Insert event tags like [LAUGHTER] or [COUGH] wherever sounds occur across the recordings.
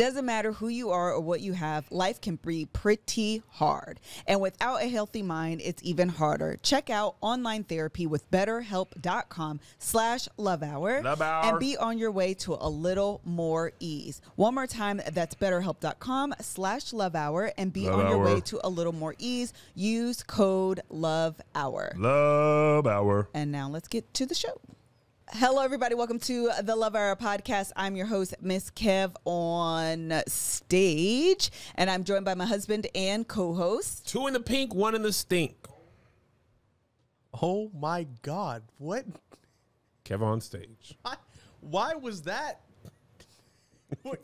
Doesn't matter who you are or what you have, life can be pretty hard. And without a healthy mind, it's even harder. Check out online therapy with betterhelp.com slash love hour Love hour. and be on your way to a little more ease. One more time, that's betterhelp.com slash love hour and be Love on your hour. way to a little more ease. Use code love hour. Love hour. And now let's get to the show. Hello, everybody. Welcome to the Love Hour podcast. I'm your host, Miss Kev, on stage, and I'm joined by my husband and co-host. Two in the pink, one in the stink. Oh my God! What? Kev on stage. Why, why was that? What?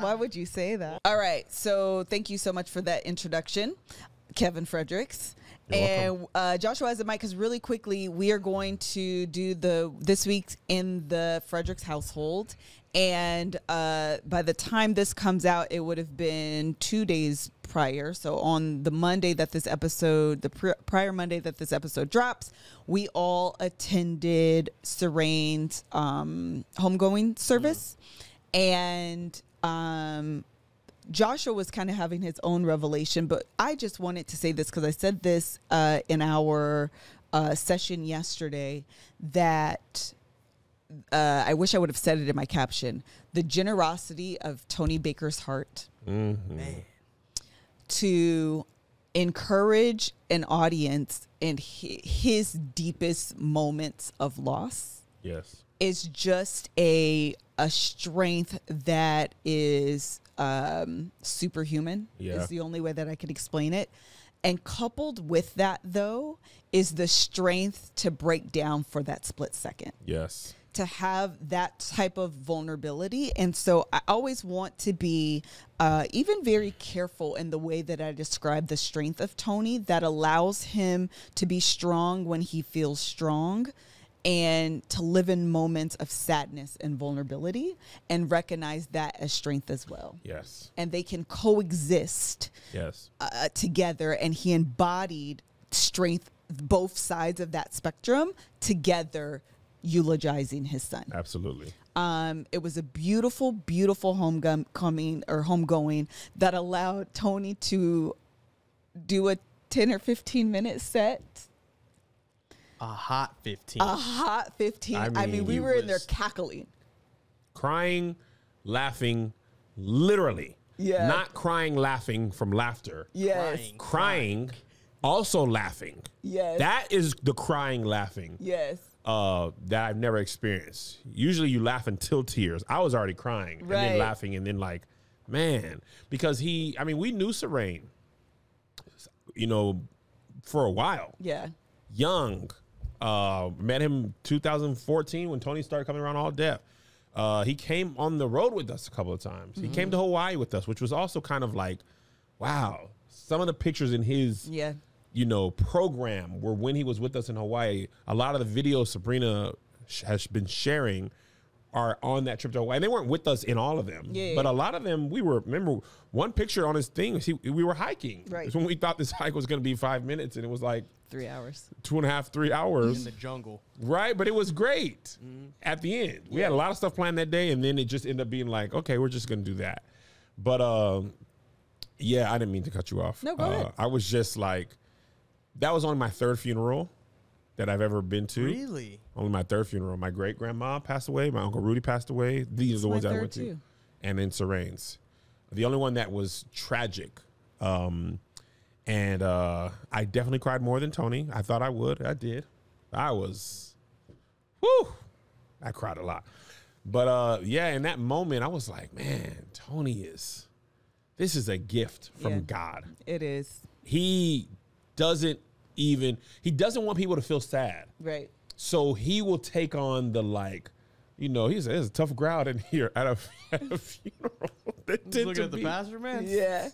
Why would you say that? All right. So, thank you so much for that introduction, Kevin Fredericks. You're and uh, Joshua has a mic because really quickly we are going to do the this week in the Fredericks household, and uh, by the time this comes out, it would have been two days prior. So on the Monday that this episode, the pr- prior Monday that this episode drops, we all attended Serene's um, homegoing service, and um, Joshua was kind of having his own revelation, but I just wanted to say this because I said this uh, in our uh, session yesterday that uh, I wish I would have said it in my caption. The generosity of Tony Baker's heart Man. to encourage an audience in his deepest moments of loss Yes. is just a a strength that is um, superhuman. Yeah. Is the only way that I can explain it. And coupled with that, though, is the strength to break down for that split second Yes. to have that type of vulnerability. And so I always want to be uh, even very careful in the way that I describe the strength of Tony that allows him to be strong when he feels strong and to live in moments of sadness and vulnerability and recognize that as strength as well. Yes. And they can coexist Yes. uh, together and he embodied strength both sides of that spectrum together eulogizing his son Absolutely. um, it was a beautiful beautiful homecoming or homegoing that allowed tony to do a 10 or 15 minute set A hot fifteen. a hot 15 i I mean, mean, we were in there cackling Crying, laughing, literally. Yeah. Not crying, laughing from laughter. yes Crying. Crying, also laughing. yes That is the crying, laughing yes uh, that I've never experienced. Usually you laugh until tears. I was already crying and then laughing and then like, man, because he, I mean, we knew Serene, you know, for a while. yeah Young, uh, met him 2014 when Tony started coming around All Def. Uh, he came on the road with us a couple of times. He came to Hawaii with us, which was also kind of like, wow. Some of the pictures in his yeah you know, program were when he was with us in Hawaii, a lot of the videos Sabrina sh- has been sharing are on that trip to Hawaii. And they weren't with us in all of them, Yeah. but a lot of them we were. Remember, one picture on his thing, he, we were hiking. Right. It's when we thought this [LAUGHS] hike was going to be five minutes, and it was like three hours two and a half, three hours. In the jungle. Right, but it was great at the end. We had a lot of stuff planned that day, and then it just ended up being like, okay, we're just gonna do that. But um, yeah, I didn't mean to cut you off. No, go uh, ahead. I was just like, that was only my third funeral that I've ever been to. Really? Only my third funeral. My great grandma passed away. My uncle Rudy passed away. These are the ones that I third went to. And then Serene's. The only one that was tragic. Um, and uh, I definitely cried more than Tony. I thought I would. I did. I was, whoo, I cried a lot. But uh, yeah, in that moment, I was like, man, Tony is, this is a gift from Yeah. God. it is He doesn't even, he doesn't want people to feel sad. right So he will take on the like, you know, he's there's a tough crowd in here at a, [LAUGHS] at a funeral. [LAUGHS] They looking to at the be- pastor, man. Yeah.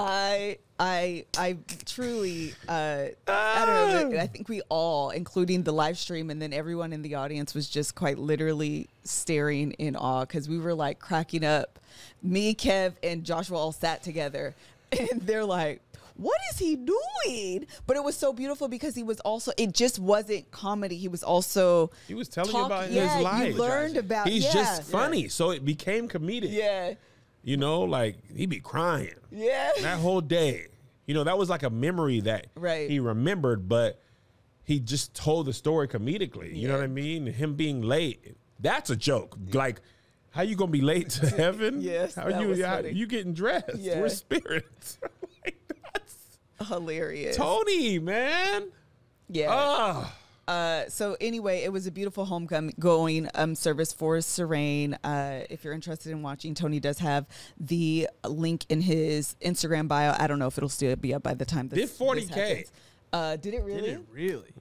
I I I truly uh I don't know I think we all including the live stream and then everyone in the audience was just quite literally staring in awe cuz we were like cracking up me Kev and Joshua all sat together [LAUGHS] and they're like what is he doing? But it was so beautiful because he was also. It just wasn't comedy. He was also. He was telling you about yeah, his life. You learned about. He's yeah. just funny, so it became comedic. Yeah. You know, like he be crying Yeah. that whole day. You know, that was like a memory that Right. he remembered, but he just told the story comedically. You know what I mean? Him being late, that's a joke. Like, how you gonna be late to [LAUGHS] heaven? Yes, how that you how, you getting dressed? Yeah. We're spirits. [LAUGHS] like that's Hilarious. Tony, man. yeah. Ah, Uh, so anyway, it was a beautiful homecoming um, service for Serene. Uh, if you're interested in watching, Tony does have the link in his Instagram bio. I don't know if it'll still be up by the time this Did 40K. this happens. Uh, did it really? Did it really?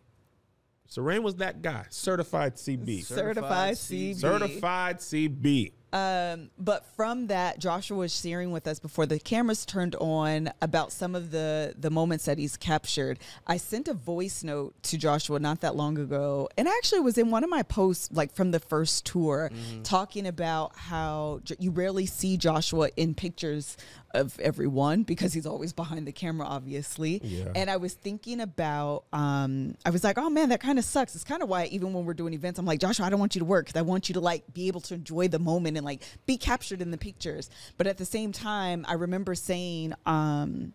Serene was that guy, certified CB, Certified Certified CB. certified CB. Um, but from that, Joshua was sharing with us before the cameras turned on about some of the the moments that he's captured. I sent a voice note to Joshua not that long ago, and I actually was in one of my posts, like from the first tour, talking about how you rarely see Joshua in pictures of everyone because he's always behind the camera, obviously. Yeah. And I was thinking about, um, I was like, oh man, that kind of sucks. It's kind of why even when we're doing events, I'm like, Joshua, I don't want you to work because I want you to like be able to enjoy the moment and like be captured in the pictures. But at the same time, I remember saying um,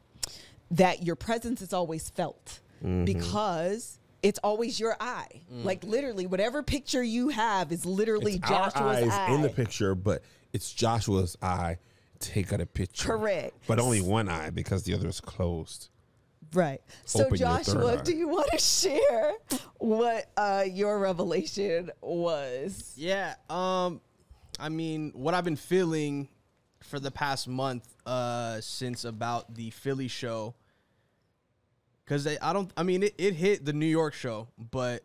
that your presence is always felt because. It's always your eye. Like literally, whatever picture you have is literally It's our Joshua's eyes eye. in the picture, but it's Joshua's eye. Take out a picture. Correct. But only one eye because the other is closed. Right. So, Open Joshua, do you want to share what uh, your revelation was? Yeah. Um, I mean, what I've been feeling for the past month, uh, since about the Philly show, because I don't. I mean, it, it hit the New York show, but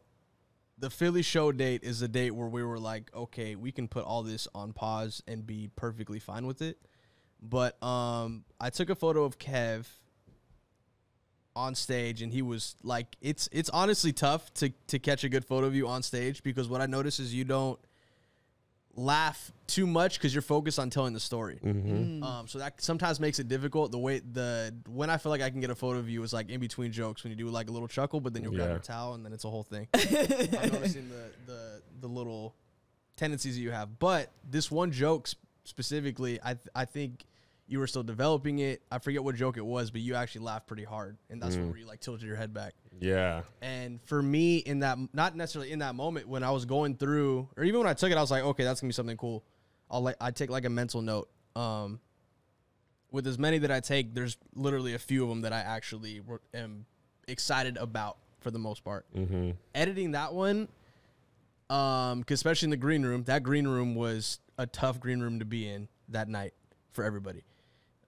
the Philly show date is a date where we were like, okay, we can put all this on pause and be perfectly fine with it. But um, I took a photo of Kev on stage and he was like it's it's honestly tough to to catch a good photo of you on stage because what I notice is you don't laugh too much because you're focused on telling the story. Um, so that sometimes makes it difficult. The way the when I feel like I can get a photo of you is like in between jokes when you do like a little chuckle, but then you'll grab Yeah. your towel and then it's a whole thing. [LAUGHS] I'm noticing the the the little tendencies that you have. But this one joke's sp- specifically, I th- I think you were still developing it. I forget what joke it was, but you actually laughed pretty hard, and that's where you like tilted your head back. Yeah. And for me, in that, not necessarily in that moment, when I was going through, or even when I took it, I was like, okay, that's gonna be something cool. I'll like, I take like a mental note. Um, with as many that I take, there's literally a few of them that I actually were- am excited about for the most part. Mm-hmm. Editing that one, um, 'cause especially in the green room, that green room was a tough green room to be in that night for everybody.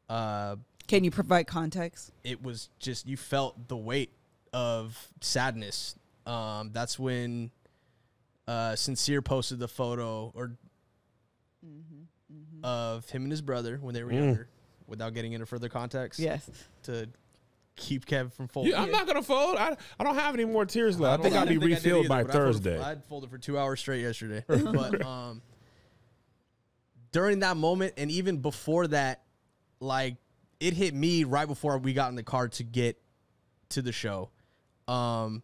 Uh, Can you provide context? it was just you felt the weight of sadness. Um, that's when uh, Sincere posted the photo or of him and his brother when they were younger, without getting into further context. Yes. To keep Kev from folding. Yeah, I'm not gonna fold. I, I don't have any more tears left. I, don't- think I'll be think refilled either, by but I folded- Thursday. I'd folded for two hours straight yesterday. [LAUGHS] but um, during that moment, and even before that, like it hit me right before we got in the car to get to the show. Um,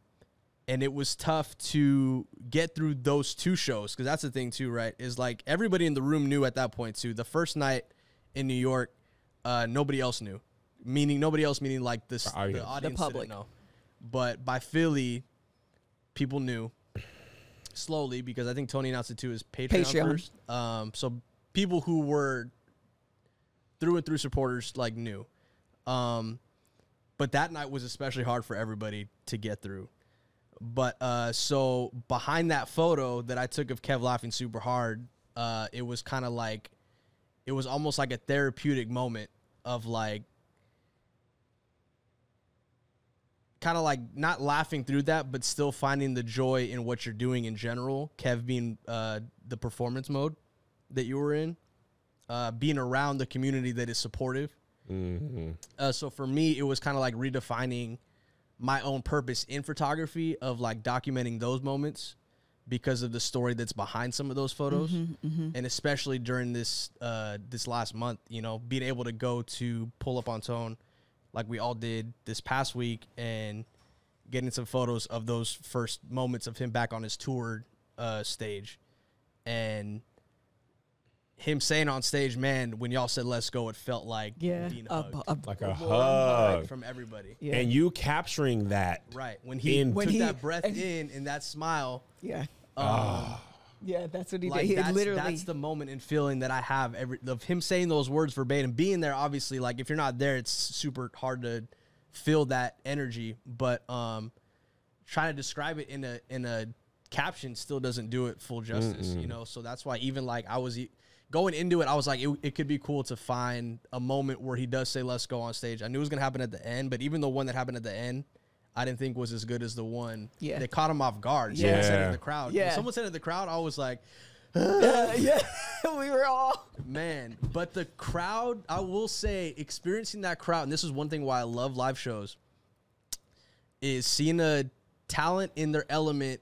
and it was tough to get through those two shows because that's the thing too, right? Is like everybody in the room knew at that point too. The first night in New York, uh, nobody else knew. Meaning nobody else, meaning like this, the audience. audience, The didn't public. know. But by Philly, people knew slowly because I think Tony announced it too is Patreon, Patreon. first. Um, so people who were through and through supporters like knew. Um, but that night was especially hard for everybody to get through. But uh, so behind that photo that I took of Kev laughing super hard, uh, it was kind of like, it was almost like a therapeutic moment of like, kind of like not laughing through that, but still finding the joy in what you're doing in general. Kev being uh, the performance mode that you were in, uh, being around the community that is supportive. Uh, so for me, it was kind of like redefining my own purpose in photography of like documenting those moments because of the story that's behind some of those photos, and especially during this uh, this last month, you know, being able to go to pull up on tone, like we all did this past week, and getting some photos of those first moments of him back on his tour uh, stage, and him saying on stage, "Man, when y'all said let's go, it felt like Yeah. being A- hugged a- Like a warm hug. from everybody." yeah. And you capturing that. Right when he In- took he- that breath and- in and that smile, yeah. um, Yeah, that's what he like did. He that's, literally. that's the moment and feeling that I have every of him saying those words verbatim. Being there, obviously, like if you're not there, it's super hard to feel that energy. But um, trying to describe it in a in a caption still doesn't do it full justice, you know. So that's why even like I was e- going into it, I was like, it, it could be cool to find a moment where he does say "Let's go" on stage. I knew it was gonna happen at the end, but even the one that happened at the end. I didn't think was as good as the one Yeah. that caught him off guard. Someone said it in Yeah. the crowd. Yeah. When someone said it in the crowd, I was like, [LAUGHS] yeah, [LAUGHS] we were all. [LAUGHS] Man, but the crowd, I will say, experiencing that crowd, and this is one thing why I love live shows, is seeing a talent in their element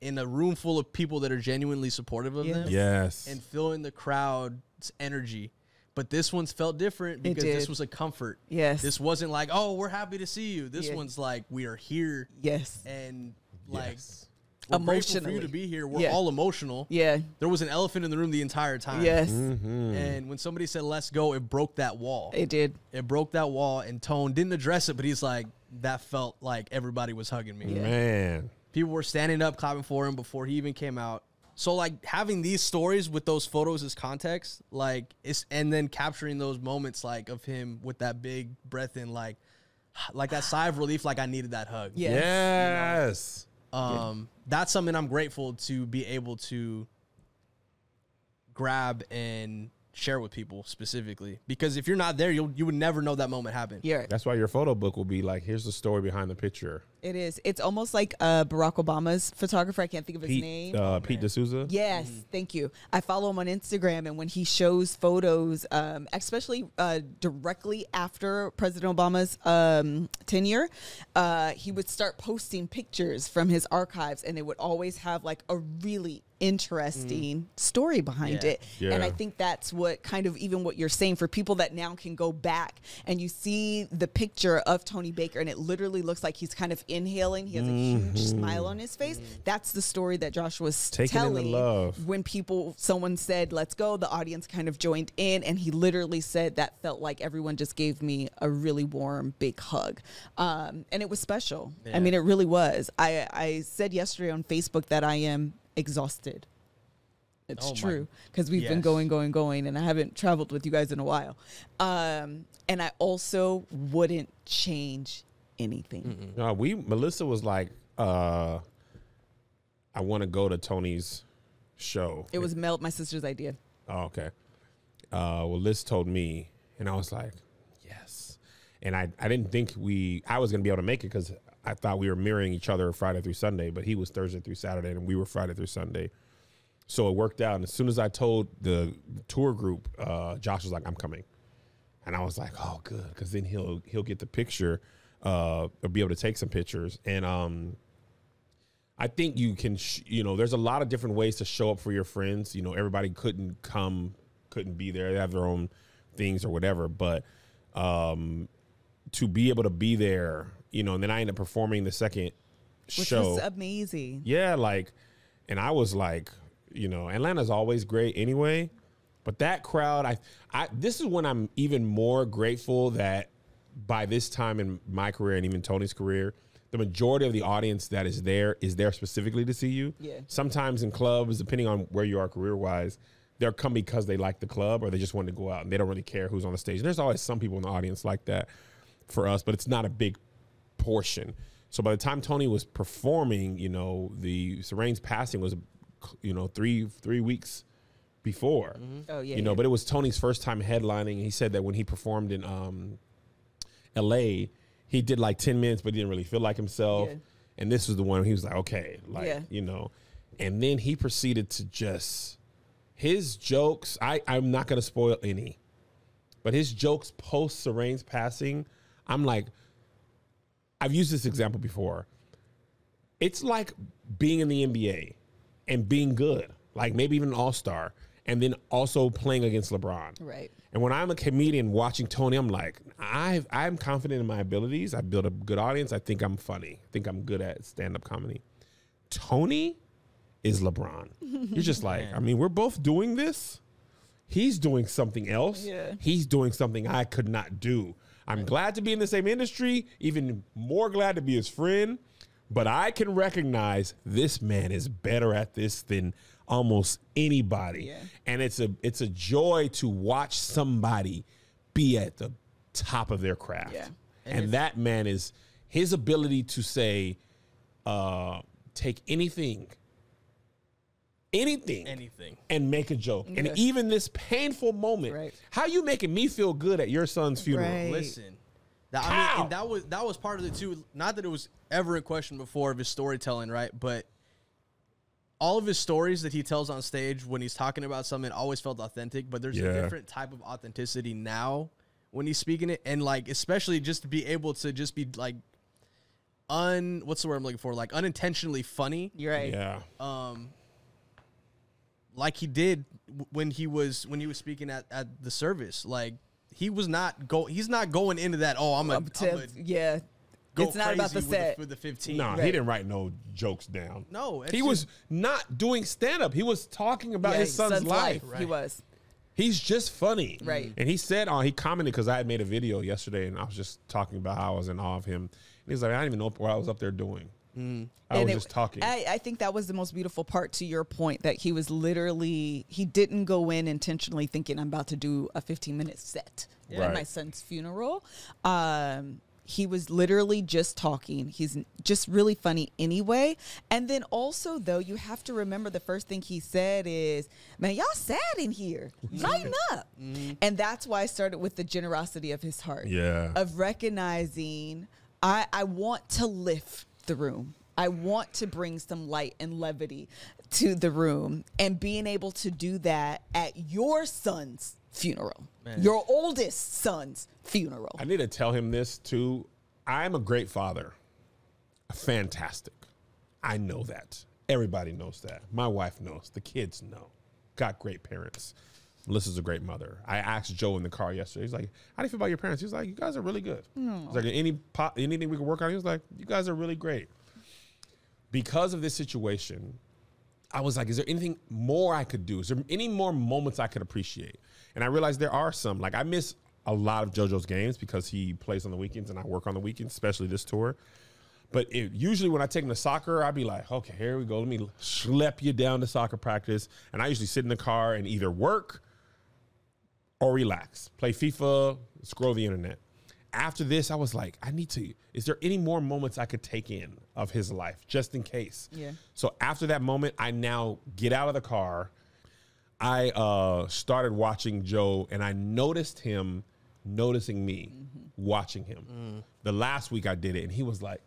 in a room full of people that are genuinely supportive of Yes. them Yes. and feeling the crowd's energy. But this one's felt different because this was a comfort. Yes. This wasn't like, oh, we're happy to see you. This Yeah. one's like, we are here Yes. and like Yes. we're grateful for you to be here. We're Yeah. all emotional. Yeah. There was an elephant in the room the entire time. Yes. Mm-hmm. And when somebody said "Let's go," it broke that wall. It, did. It broke that wall, and Tone didn't address it, but he's like, "That felt like everybody was hugging me. Man. People were standing up, clapping for him before he even came out." So like having these stories with those photos as context, like it's and then capturing those moments like of him with that big breath in, like like that sigh of relief, like I needed that hug. Yes. Yes. Um, that's something I'm grateful to be able to grab and share with people specifically because if you're not there, you you would never know that moment happened. Yeah. That's why your photo book will be like, here's the story behind the picture. It is. It's almost like uh, Barack Obama's photographer. I can't think of his Pete, name. uh, Pete D'Souza. Yes, thank you. I follow him on Instagram, and when he shows photos, um, especially uh, directly after President Obama's um, tenure, uh, he would start posting pictures from his archives, and they would always have like a really interesting story behind Yeah. it. And I think that's what kind of even what you're saying for people that now can go back and you see the picture of Tony Baker, and it literally looks like he's kind of inhaling. He has a huge smile on his face. That's the story that Josh was Taking telling love. when people someone said let's go the audience kind of joined in and he literally said that felt like everyone just gave me a really warm big hug. Um, and it was special. I mean it really was. I i said yesterday on facebook that i am exhausted. It's Oh true because we've been going going going and i haven't traveled with you guys in a while. Um, and i also wouldn't change anything No, we Melissa was like, uh, I want to go to Tony's show. it was mel my sister's idea Oh, okay. Uh, well, Liz told me, and I was like, yes. And I, I didn't think we, I was going to be able to make it because I thought we were mirroring each other Friday through Sunday, but he was Thursday through Saturday and we were Friday through Sunday. So it worked out. And as soon as I told the tour group, uh, Josh was like, I'm coming. And I was like, oh, good. Because then he'll, he'll get the picture, uh, or be able to take some pictures. And, um, I think you can, sh- you know, there's a lot of different ways to show up for your friends. You know, everybody couldn't come, couldn't be there. They have their own things or whatever. But um, to be able to be there, you know, and then I ended up performing the second which show. was amazing Yeah, like, and I was like, you know, Atlanta's always great anyway, but that crowd, I, I, this is when I'm even more grateful that by this time in my career and even Tony's career, the majority of the audience that is there is there specifically to see you. Yeah. Sometimes in clubs, depending on where you are career wise, they'll come because they like the club or they just want to go out and they don't really care who's on the stage. And There's always some people in the audience like that for us, but it's not a big portion. So by the time Tony was performing, you know, the Serene's passing was, you know, three three weeks before. oh yeah you know, yeah. but it was Tony's first time headlining. He said that when he performed in um, L.A., he did like ten minutes, but he didn't really feel like himself. Yeah. And this was the one he was like, okay, like Yeah. you know, and then he proceeded to just his jokes. I I'm not gonna spoil any, but his jokes post Serene's passing, I'm like, I've used this example before. It's like being in the NBA and being good, like maybe even an all star, and then also playing against LeBron. Right. And when I'm a comedian watching Tony, I'm like, I I'm confident in my abilities. I built a good audience. I think I'm funny. I think I'm good at stand up comedy. Tony is LeBron. [LAUGHS] You're just like, I mean, we're both doing this. He's doing something else. Yeah. He's doing something I could not do. I'm glad to be in the same industry, even more glad to be his friend. But I can recognize this man is better at this than almost anybody. Yeah. And it's a it's a joy to watch somebody be at the top of their craft. Yeah. And, that man is his ability to say, uh, take anything, anything, Anything. and make a joke. Yeah. And even this painful moment, Right. how you making me feel good at your son's funeral? Right. Listen, that, I mean, How? and that was that was part of the two. Not that it was ever in question before of his storytelling, right? But all of his stories that he tells on stage when he's talking about something always felt authentic. But there's Yeah. a different type of authenticity now when he's speaking it, and like especially just to be able to just be like un what's the word I'm looking for? Like unintentionally funny. You're right. Yeah. um like he did when he was when he was speaking at, at the service like he was not go he's not going into that oh i'm a, Up to- I'm a yeah. Go It's not about crazy the with set. with the 15 No, he Right. didn't write no jokes down. No, it's he was not doing stand up. He was talking about Yeah, his son's, life. He Right. was. He's just funny. Right. And he said, uh, he commented because I had made a video yesterday and I was just talking about how I was in awe of him. And he's like, I didn't even know what I was up there doing. I And was it- just talking. I, I think that was the most beautiful part to your point that he was literally he didn't go in intentionally thinking I'm about to do a 15 minute set at Right. my son's funeral. Um, he was literally just talking. He's just really funny anyway. And then also though, you have to remember the first thing he said is, "Man, y'all sad in here. Mm-hmm. Lighten up." Mm-hmm. And that's why I started with the generosity of his heart yeah. of recognizing I, I want to lift the room. I want to bring some light and levity to the room and being able to do that at your son's funeral, Man. your oldest son's funeral. I need to tell him this too. I'm a great father. Fantastic. I know that. Everybody knows that. My wife knows. The kids know. Got great parents. Melissa's a great mother. I asked Joe in the car yesterday. He's like, "How do you feel about your parents?" He's like, "You guys are really good." He's like, "Any po- anything we can work on?" He was like, "You guys are really great." Because of this situation, I was like, is there anything more I could do? Is there any more moments I could appreciate? And I realized there are some. Like I miss a lot of JoJo's games because he plays on the weekends and I work on the weekends, especially this tour. But it, usually when I take him to soccer, I'd be like, okay, here we go. Let me schlep you down to soccer practice. And I usually sit in the car and either work or relax, play FIFA, scroll the internet. After this, I was like, I need to. Is there any more moments I could take in of his life, just in case? Yeah. So after that moment, I now get out of the car. I uh, started watching Joe, and I noticed him noticing me, mm-hmm. watching him. Mm. The last week I did it, and he was like,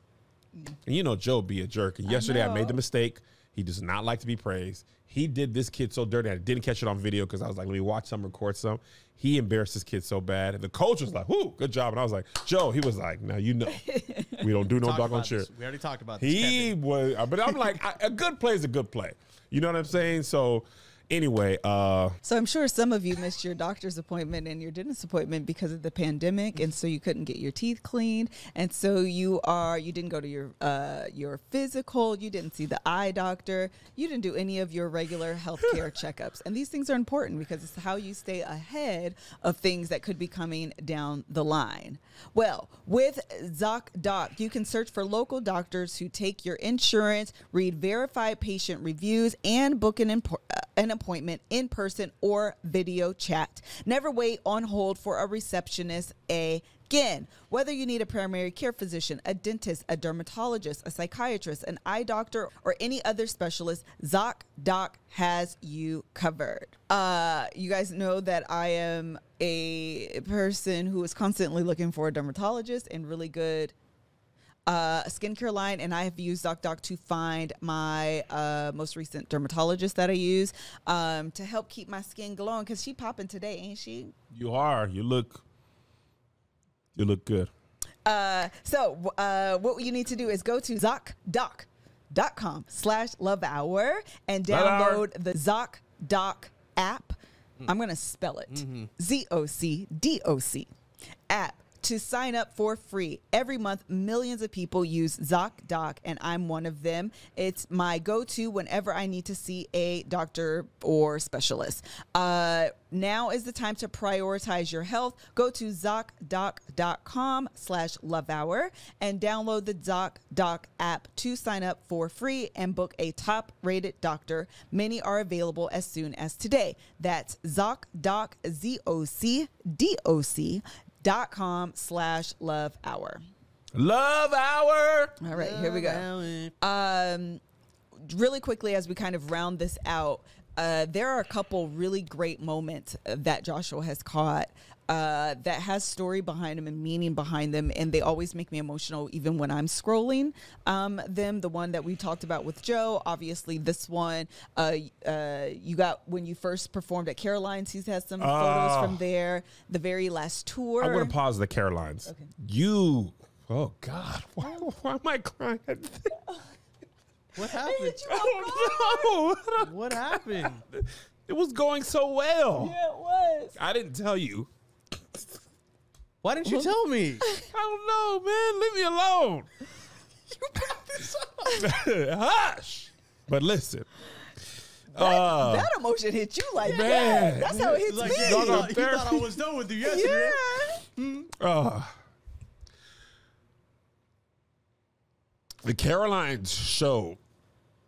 mm. and you know, Joe be a jerk. And yesterday I, made the mistake. He does not like to be praised. He did this kid so dirty. I didn't catch it on video because I was like, let me watch some, record some. He embarrassed this kid so bad. And the coach was like, whoo, good job. And I was like, Joe, he was like, now you know, [LAUGHS] we don't do no Talked doggone about shit. we already talked about this He Kevin. was, but I'm like, I, a good play is a good play. You know what I'm saying? So anyway, uh, So I'm sure some of you missed your doctor's appointment and your dentist appointment because of the pandemic, and so you couldn't get your teeth cleaned, and so you are you didn't go to your uh, your physical, you didn't see the eye doctor, you didn't do any of your regular healthcare [LAUGHS] checkups, and these things are important because it's how you stay ahead of things that could be coming down the line. Well, with ZocDoc, you can search for local doctors who take your insurance, read verified patient reviews, and book an, impo- uh, an appointment in person or video chat. Never wait on hold for a receptionist again. Whether you need a primary care physician, a dentist, a dermatologist, a psychiatrist, an eye doctor, or any other specialist, ZocDoc has you covered. Uh, you guys know that I am a person who is constantly looking for a dermatologist and really good uh, skincare line, and I have used ZocDoc to find my uh, most recent dermatologist that I use um, to help keep my skin glowing. Cause she popping today, ain't she? you are, you look, you look good. Uh, so uh, what you need to do is go to ZocDoc.com slash love hour and download the ZocDoc app. I'm going to spell it Z O C D O C app to sign up for free. Every month, millions of people use ZocDoc, and I'm one of them. It's my go to whenever I need to see a doctor or specialist. Uh, now is the time to prioritize your health. Go to ZocDoc.com slash love hour and download the ZocDoc app to sign up for free and book a top rated doctor. Many are available as soon as today. That's ZocDoc, Z O C D O C dot com slash love hour. Love hour. All right, here we go. Um, really quickly, as we kind of round this out, uh, there are a couple really great moments that Joshua has caught uh, that has story behind them and meaning behind them, and they always make me emotional, even when I'm scrolling um, them. The one that we talked about with Joe, obviously, this one uh, uh, you got when you first performed at Caroline's. He's had some photos from there. The very last tour. I want to pause the Carolines. Okay. You. Oh God. Why, why am I crying? [LAUGHS] What happened? I don't know. what happened? It was going so well. Yeah, it was. I didn't tell you. Why didn't you tell me? [LAUGHS] I don't know, man. Leave me alone. [LAUGHS] You brought this up. [LAUGHS] Hush. But listen. Uh, that emotion hit you like man. that. That's how it hits Like, me. yeah, Y'all you, got thought, you thought I was done with you yesterday. Yeah. uh, the Carolines show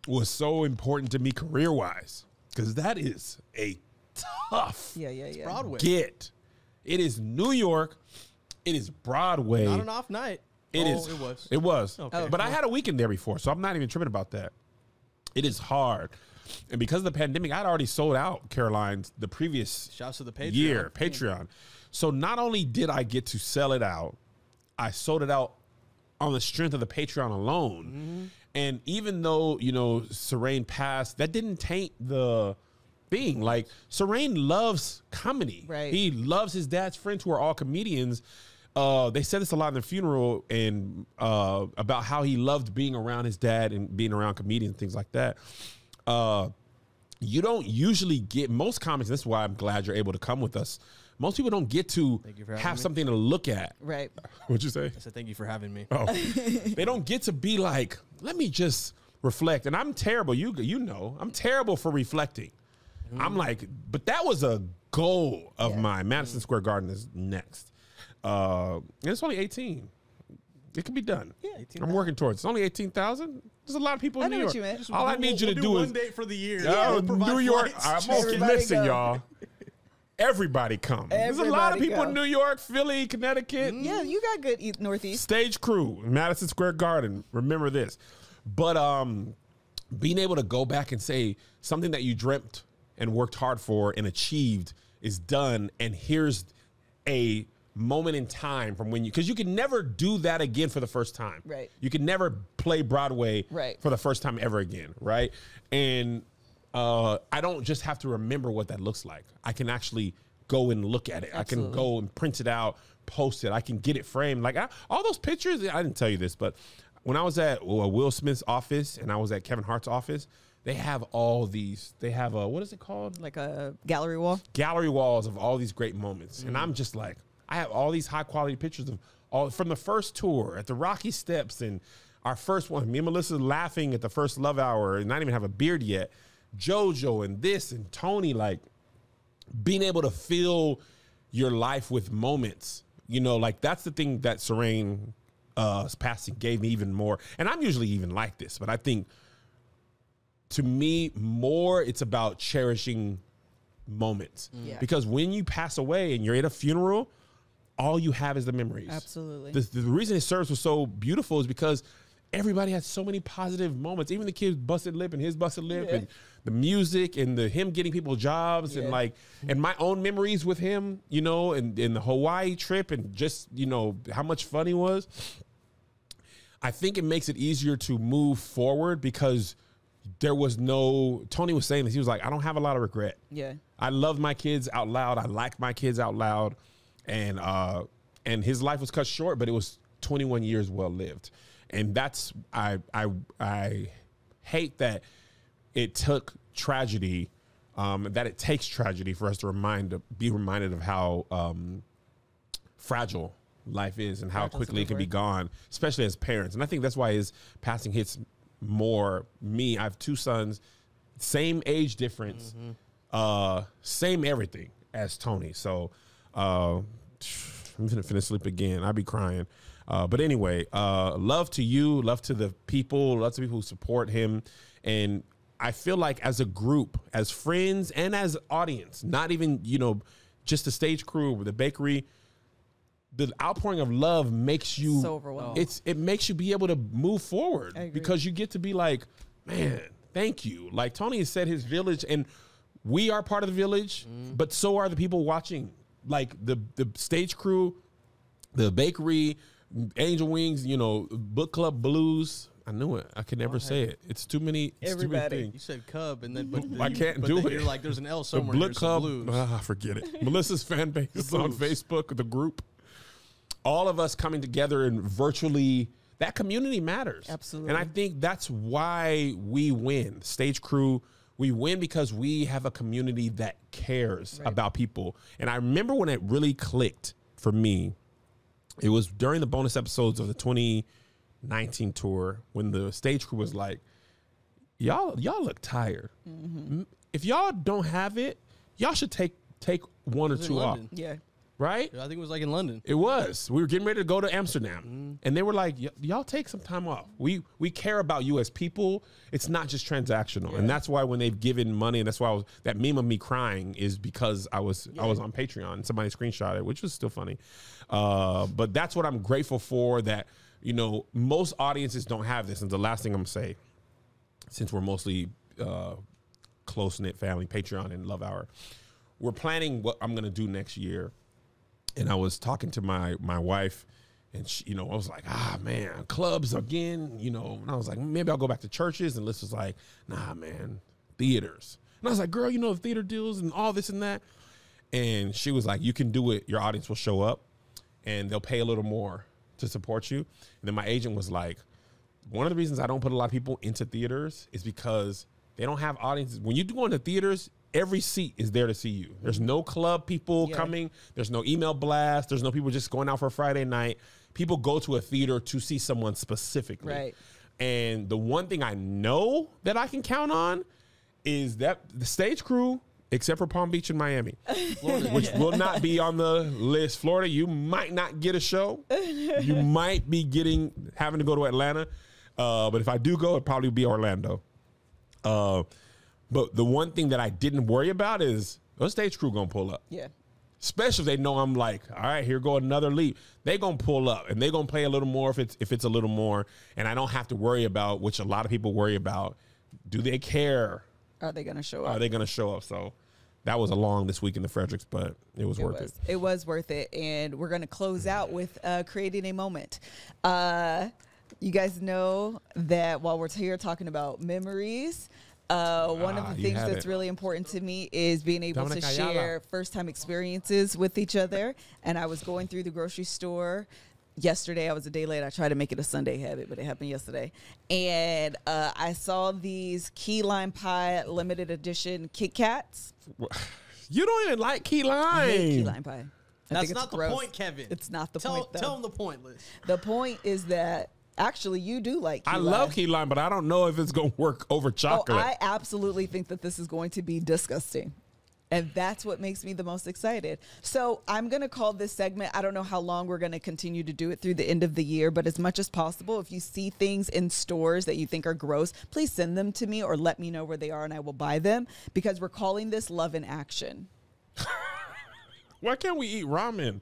was so important to me career wise because that is a tough Yeah, yeah, yeah. Broadway. get. It is New York. It is Broadway. Not an off night. It oh, is. It was. It was. Okay. But I had a weekend there before, so I'm not even tripping about that. It is hard. And because of the pandemic, I'd already sold out Caroline's the previous Shouts to the Patreon. year, Patreon. So not only did I get to sell it out, I sold it out on the strength of the Patreon alone. Mm-hmm. And even though, you know, Serene passed, that didn't taint the thing. Like Serene loves comedy. Right. He loves his dad's friends who are all comedians. Uh, they said this a lot in the funeral and uh, about how he loved being around his dad and being around comedians and things like that. Uh, you don't usually get most comics. This is why I'm glad you're able to come with us. Most people don't get to you for having have me. something to look at. Right. [LAUGHS] What'd you say? I said thank you for having me. Oh, [LAUGHS] they don't get to be like, let me just reflect. And I'm terrible. You you know, I'm terrible for reflecting. I'm like, but that was a goal of Yeah. mine. Madison Square Garden is next, uh, and it's only 18. It can be done. Yeah, I'm working towards. It's only 18,000. There's a lot of people in I New know York. you meant. Just All I We'll- need you we'll to do do one is for the year. Oh, We'll New York. I'm gonna listen, go. y'all. Everybody come. There's a lot of people go. in New York, Philly, Connecticut. Yeah, you got good Northeast. Stage crew, Madison Square Garden. Remember this. But um being able to go back and say something that you dreamt and worked hard for and achieved is done and here's a moment in time from when you because you can never do that again for the first time Right. you can never play broadway Right. for the first time ever again right and uh i don't just have to remember what that looks like i can actually go and look at it i can go and print it out post it i can get it framed like I, all those pictures i didn't tell you this but when i was at uh, will smith's office and i was at kevin hart's office they have all these they have a what is it called Like a gallery wall. gallery walls of all these great moments. And I'm just like, I have all these high quality pictures of all from the first tour at the Rocky Steps and our first one. Me and Melissa laughing at the first love hour and not even have a beard yet. JoJo and this and Tony, like being able to fill your life with moments. You know, like that's the thing that Serene uh passing gave me even more. And I'm usually even like this, but I think to me more it's about cherishing moments Yeah. because when you pass away and you're at a funeral all you have is the memories Absolutely. the, the reason his service was so beautiful is because everybody had so many positive moments even the kid's busted lip and his busted lip Yeah. and the music and the him getting people jobs and like and my own memories with him you know and, and the hawaii trip and just you know how much fun he was I think it makes it easier to move forward because there was no Tony was saying this. He was like, I don't have a lot of regret. Yeah. I love my kids out loud. I like my kids out loud. And uh and his life was cut short, but it was 21 years well lived. And that's I I I hate that it took tragedy um, that it takes tragedy for us to remind be reminded of how um, fragile life is and how quickly it can be gone, especially as parents. And I think that's why his passing hits more me. I have two sons, same age difference, uh, same everything as Tony. So uh, [SIGHS] I'm gonna finish sleep again. I'd be crying. Uh, but anyway, uh, love to you, love to the people, love to people who support him, and I feel like as a group, as friends, and as audience, not even you know just the stage crew, or the bakery, the outpouring of love makes you So overwhelming. It's it makes you be able to move forward because you get to be like, man, thank you. Like Tony has said, his village, and we are part of the village, Mm-hmm. but so are the people watching. Like the the stage crew, the bakery, Angel Wings, you know, book club blues. I knew it. I could never say it. It's too many. It's too many Everybody. You things. said Cub, and then but I you- can't but do then it. You're like, there's an L The somewhere. There's Club. Blues. Ah, forget it. [LAUGHS] Melissa's fan base is on Facebook, the group. All of us coming together and virtually that community matters. Absolutely. And I think that's why we win. Stage crew, we win because we have a community that cares Right. about people. And I remember when it really clicked for me. It was during the bonus episodes of the 2019 tour when the stage crew was like, y'all y'all look tired. M- If y'all don't have it, y'all should take take one or two off, Yeah. Right? I think it was like in London. It was. We were getting ready to go to Amsterdam, and they were like, "Y- "Y'all take some time off. We we care about you as people. It's not just transactional." And that's why when they've given money, and that's why I was that meme of me crying is because I was I was on Patreon. Somebody screenshot it, which was still funny. Uh, but that's what I'm grateful for. That you know, most audiences don't have this. And the last thing I'm gonna say, since we're mostly uh, close knit family, Patreon and Love Hour, we're planning what I'm gonna do next year and I was talking to my my wife, and she, you know, I was like, ah, man, clubs again, you know, and I was like, maybe I'll go back to churches, and Liz was like, nah, man, theaters, and I was like, girl, you know, the theater deals and all this and that, and she was like, you can do it, your audience will show up, and they'll pay a little more to support you, and then my agent was like, one of the reasons I don't put a lot of people into theaters is because they don't have audiences. When you go into theaters, every seat is there to see you. There's no club people Yeah. coming. There's no email blast. There's no people just going out for a Friday night. People go to a theater to see someone specifically. Right. And the one thing I know that I can count on is that the stage crew, except for Palm Beach and Miami, which will not be on the list. Florida, you might not get a show. You [LAUGHS] might be getting having to go to Atlanta. Uh, but if I do go, it'd probably be Orlando. Uh, but the one thing that I didn't worry about is those stage crew gonna pull up Yeah. especially if they know I'm like, all right, here go another leap. They gonna pull up and they gonna play a little more if it's if it's a little more, and I don't have to worry about which a lot of people worry about. Do they care? Are they going to show up? Are they gonna show up? So that was a long this week in the Fredericks, but it was It worth was. it. It was worth it. And we're going to close out with uh, creating a moment. Uh, you guys know that while we're here talking about memories, uh, one Ah, of the things that's it. really important to me is being able Dominic to share first time experiences with each other. And I was going through the grocery store yesterday. I was a day late. I tried to make it a Sunday habit, but it happened yesterday. And uh, I saw these key lime pie limited edition Kit Kats. [LAUGHS] You don't even like key lime. I hate key lime pie. I That's not the gross. point, Kevin. It's not the tell, point, though. Tell him the point, Liz. The point is that actually you do like. Key I lime. love key lime, but I don't know if it's gonna work over chocolate. Oh, chocolate. I absolutely think that this is going to be disgusting. And that's what makes me the most excited. So I'm going to call this segment. I don't know how long we're going to continue to do it through the end of the year, but as much as possible, if you see things in stores that you think are gross, please send them to me or let me know where they are and I will buy them because we're calling this love in action. [LAUGHS] Why can't we eat ramen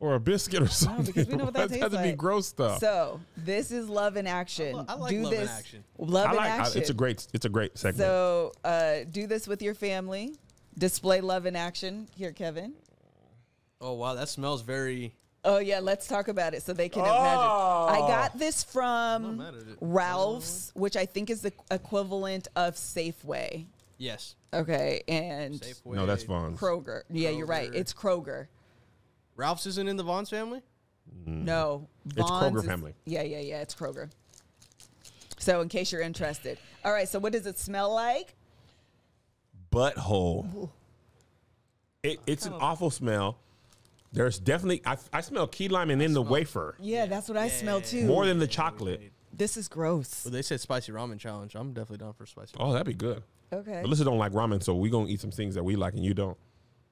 or a biscuit or something? because we know what that [LAUGHS] Why does it have tastes to be gross stuff. So this is love in action. I like do love in this. action. Love I in like. I, action. it's a great. It's a great segment. So uh, do this with your family. Display love in action. Here, Kevin. Oh wow, that smells very. Oh yeah, let's talk about it so they can imagine. I got this from not mad at it. Ralph's, which I think is the equivalent of Safeway. Yes. Okay, and Safeway. no, that's Vons. Kroger. Yeah, you're right. It's Kroger. Ralph's isn't in the Vons family. No, Mm. It's Kroger is- family. Yeah, yeah, yeah. It's Kroger. So in case you're interested, all right. So what does it smell like? butthole. It, it's an awful smell. There's definitely I, I smell key lime and in the wafer Yeah, that's what I smell too. more than the chocolate. this is gross. Well, they said spicy ramen challenge. I'm definitely down for spicy. Oh, that'd be good. Okay. Melissa don't like ramen, so we gonna eat some things that we like and you don't.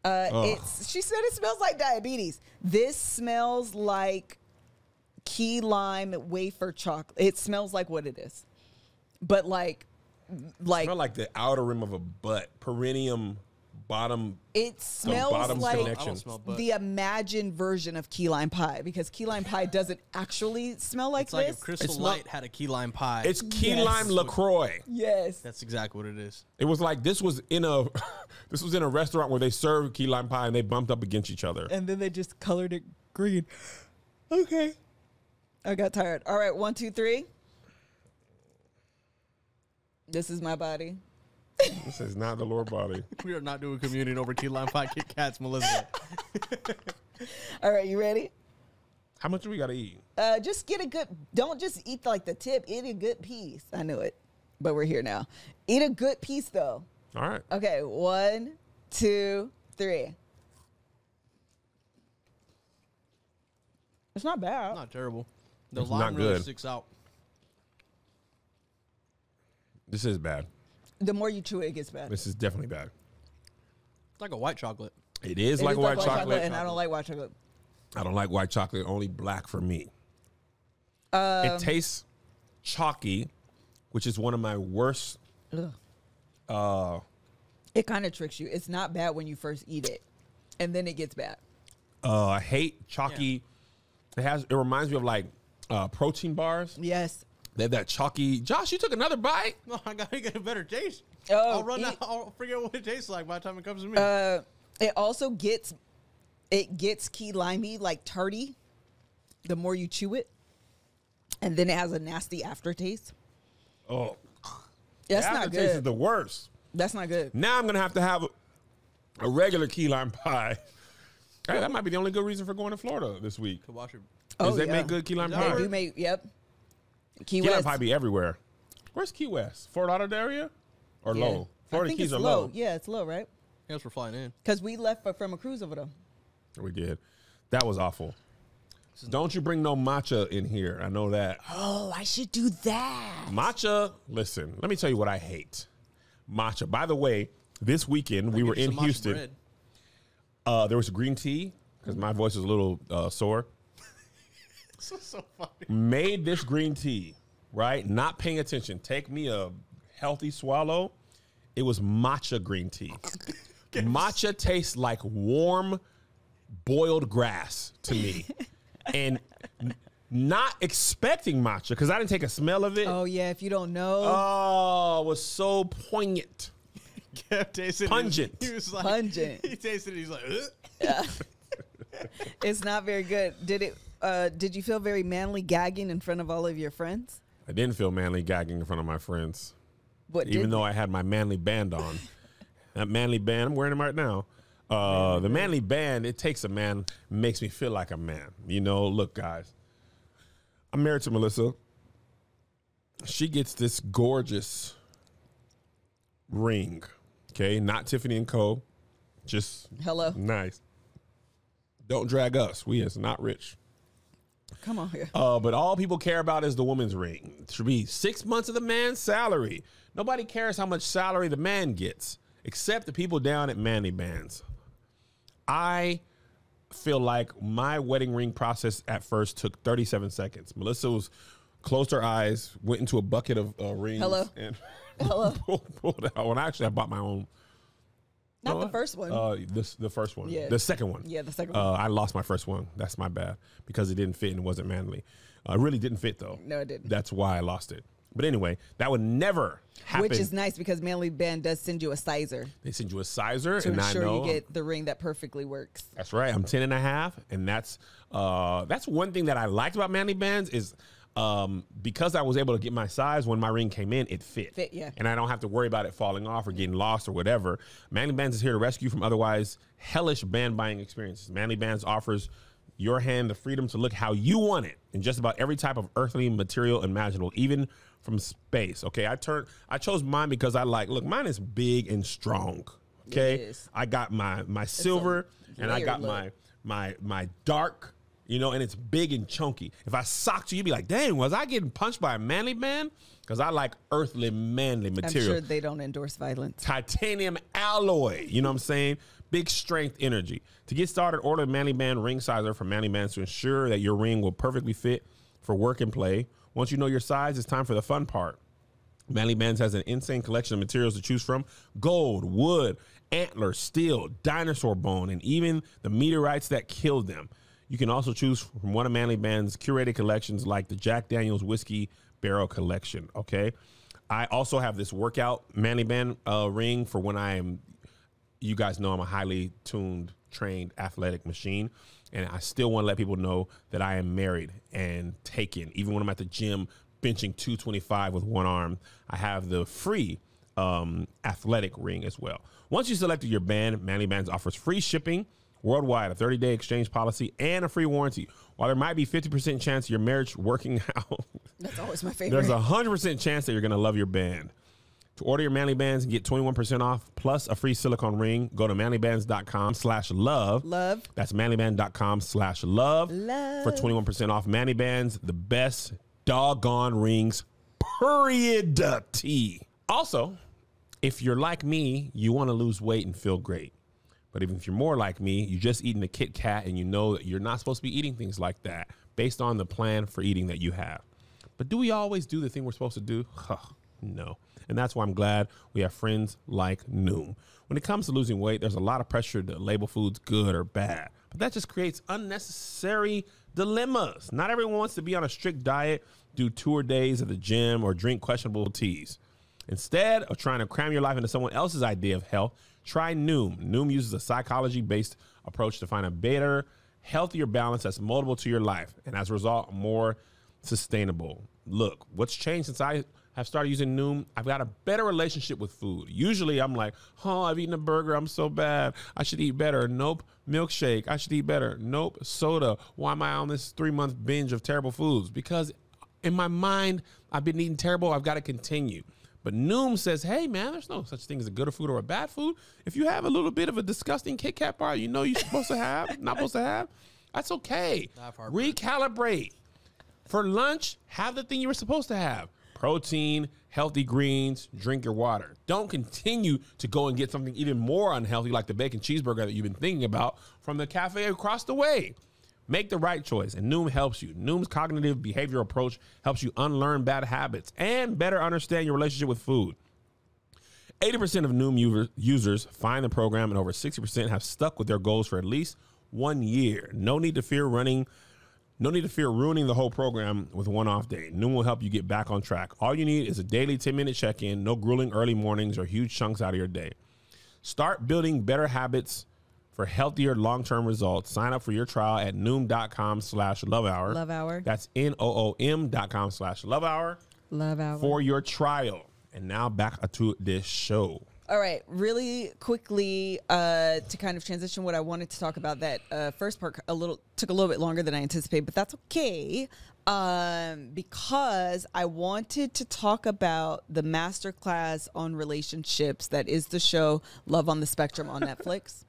Uh, it's she said it smells like diabetes. This smells like key lime wafer chocolate. It smells like what it is, but like, like Smell like the outer rim of a butt, perineum bottom. it smells bottom like connection. Smell the imagined version of key lime pie because key lime pie doesn't actually smell like It's like this. if Crystal It's not- Light had a key lime pie. It's key Yes. lime Lacroix. yes. that's exactly what it is. It was like this was in a [LAUGHS] this was in a restaurant where they served key lime pie and they bumped up against each other. and then they just colored it green. Okay. I got tired. All right, one, two, three. This is my body. This is not the Lord body. [LAUGHS] We are not doing communion over key lime pie Kit Kats, Melissa. [LAUGHS] All right, you ready? How much do we gotta eat? Uh, just get a good. Don't just eat like the tip. Eat a good piece. I knew it, but we're here now. Eat a good piece though. All right. Okay, one, two, three. It's not bad. not terrible. The It's lime not really good. sticks out. This is bad. The more you chew it, it gets bad. This is definitely bad. It's like a white chocolate. It is It like is white chocolate. and I don't like white chocolate. I don't like white chocolate. Only black for me. Um, it tastes chalky, which is one of my worst. Ugh. Uh, It kind of tricks you. It's not bad when you first eat it, and then it gets bad. uh, I hate chalky. It has. It reminds me of like uh, protein bars. Yes. They have that chalky. Josh, you took another bite. No, [LAUGHS] I gotta get a better taste. Oh, I'll run eat- out. I'll forget what it tastes like by the time it comes to me. Uh, it also gets it gets key limey like tarty. The more you chew it, and then it has a nasty aftertaste. Oh, That's the not aftertaste is good. the worst. That's not good. Now I'm gonna have to have a, a regular key lime pie. Hey, that might be the only good reason for going to Florida this week. to wash it. Oh, Is they yeah. make good key lime pie. They do make yep. Key, Key West. pie be everywhere. Where's Key West? Fort Lauderdale area or Yeah. low? Florida Keys are low. low. Yeah, it's low, right? Yes, we're flying in. Because we left for, from a cruise over there. We did. That was awful. Don't you bring no matcha in here. I know that. Oh, I should do that. Matcha, listen, let me tell you what I hate. Matcha. By the way, this weekend we were in Houston. Uh, there was green tea because my voice was a little uh, sore. [LAUGHS] This is so funny. Made this green tea, right? Not paying attention. Take me a healthy swallow. It was matcha green tea. matcha tastes like warm boiled grass to me. [LAUGHS] and not expecting matcha because I didn't take a smell of it. Oh yeah, if you don't know, Oh, it was so poignant. [LAUGHS] Kept tasting it. Pungent. He was like, Pungent. He tasted it. He's like, Ugh. it's not very good. Did it? Uh, did you feel very manly gagging in front of all of your friends? I didn't feel manly gagging in front of my friends, What? even though I had my manly band on. that manly band, I'm wearing them right now. Uh, the manly band, it takes a man, makes me feel like a man. You know, look, guys, I'm married to Melissa. She gets this gorgeous ring, okay? Not Tiffany and Co. Just Hello. nice. Don't drag us. We is not rich. Come on here. Uh, but all people care about is the woman's ring. It should be six months of the man's salary. Nobody cares how much salary the man gets, except the people down at Manly Bands. I feel like my wedding ring process at first took 37 seconds. Melissa was closed her eyes, went into a bucket of uh, rings, Hello? and [LAUGHS] Hello. pulled, pulled out. Well, actually, I bought my own. Not No, the first one. Uh, this the first one. Yeah. The second one. Yeah, the second Uh, one. I lost my first one. That's my bad because it didn't fit and it wasn't manly. Uh, it really didn't fit though. No, it didn't. That's why I lost it. But anyway, that would never happen. Which is nice because Manly Band does send you a sizer they send you a sizer, to and I ensure know you get the ring that perfectly works. That's right. I'm 10 and a half. And that's uh that's one thing that I liked about Manly Bands is um because I was able to get my size when my ring came in, it fit. Fit, yeah. And I don't have to worry about it falling off or getting lost or whatever. Manly Bands is here to rescue from otherwise hellish band buying experiences. Manly Bands offers your hand the freedom to look how you want it in just about every type of earthly material imaginable, even from space. Okay, I turned I chose mine because I like look, mine is big and strong. Okay. I got my my silver and I got look. my my my dark, you know, and it's big and chunky. If I socked you, you'd be like, dang, was I getting punched by a manly man? Because I like earthly manly material. I'm sure they don't endorse violence. titanium alloy. You know what I'm saying? Big strength energy. To get started, order a Manly Man ring sizer from Manly Bands to ensure that your ring will perfectly fit for work and play. Once you know your size, it's time for the fun part. Manly Man's has an insane collection of materials to choose from gold, wood, antler, steel, dinosaur bone, and even the meteorites that killed them. You can also choose from one of Manly Band's curated collections, like the Jack Daniels Whiskey Barrel Collection. Okay. I also have this workout Manly Band uh, ring for when I am you guys know I'm a highly tuned, trained athletic machine. And I still want to let people know that I am married and taken. Even when I'm at the gym benching 225 with one arm, I have the free um, athletic ring as well. Once you selected your band, Manly Bands offers free shipping worldwide, a 30 day exchange policy, and a free warranty. While there might be 50% chance of your marriage working [LAUGHS] out, That's always my favorite. there's a 100% chance that you're going to love your band. To order your Manly Bands and get 21% off plus a free silicone ring, go to manlybands.com slash love. Love. That's manlyband.com slash love Love. for 21% off. Manly Bands, the best doggone rings, period. T. Also, if you're like me, you want to lose weight and feel great. But even if you're more like me, you're just eating a Kit Kat and you know that you're not supposed to be eating things like that based on the plan for eating that you have. But do we always do the thing we're supposed to do? Huh, no. And that's why I'm glad we have friends like Noom. When it comes to losing weight, there's a lot of pressure to label foods good or bad. But that just creates unnecessary dilemmas. Not everyone wants to be on a strict diet, do tour days at the gym, or drink questionable teas. Instead of trying to cram your life into someone else's idea of health, try Noom. Noom uses a psychology based approach to find a better, healthier balance that's moldable to your life, and as a result, more sustainable. Look, what's changed since I have started using Noom? I've got a better relationship with food. Usually, I'm like, oh, I've eaten a burger. I'm so bad. I should eat better. Nope. Milkshake. I should eat better. Nope. Soda. Why am I on this three month binge of terrible foods? Because in my mind, I've been eating terrible. I've got to continue. But Noom says, hey, man, there's no such thing as a good food or a bad food. If you have a little bit of a disgusting Kit Kat bar you know you're supposed to have, not supposed to have, that's okay. Recalibrate. For lunch, have the thing you were supposed to have protein, healthy greens, drink your water. Don't continue to go and get something even more unhealthy like the bacon cheeseburger that you've been thinking about from the cafe across the way. Make the right choice, and Noom helps you. Noom's cognitive behavioral approach helps you unlearn bad habits and better understand your relationship with food. 80% of Noom users find the program, and over 60% have stuck with their goals for at least one year. No need to fear running. No need to fear ruining the whole program with one off day. Noom will help you get back on track. All you need is a daily 10 minute check in, no grueling early mornings or huge chunks out of your day. Start building better habits for healthier long term results. Sign up for your trial at noom.com slash love hour. Love hour. That's N O O M dot com slash love hour Love hour. for your trial. And now back to this show. All right, really quickly uh, to kind of transition what I wanted to talk about. That uh, first part a little took a little bit longer than I anticipated, but that's okay um, because I wanted to talk about the masterclass on relationships that is the show Love on the Spectrum on [LAUGHS] Netflix.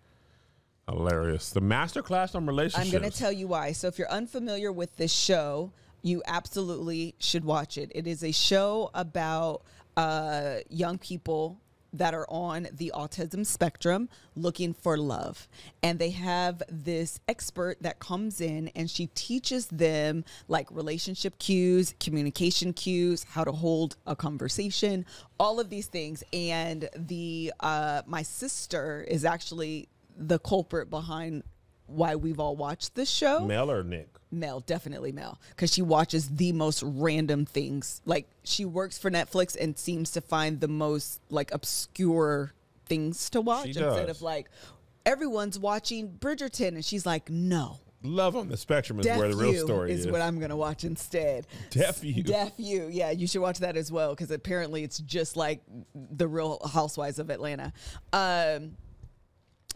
Hilarious. The masterclass on relationships. I'm going to tell you why. So, if you're unfamiliar with this show, you absolutely should watch it. It is a show about uh, young people that are on the autism spectrum looking for love. And they have this expert that comes in and she teaches them like relationship cues, communication cues, how to hold a conversation, all of these things. And the uh, my sister is actually the culprit behind why we've all watched this show. Mel or Nick? Mel, definitely Mel, because she watches the most random things. Like she works for Netflix and seems to find the most like obscure things to watch instead of like everyone's watching Bridgerton, and she's like, no. Love on the spectrum is Deaf where the real You story is. is what I'm gonna watch instead. Deaf U. Deaf U, yeah, you should watch that as well because apparently it's just like the Real Housewives of Atlanta. Um,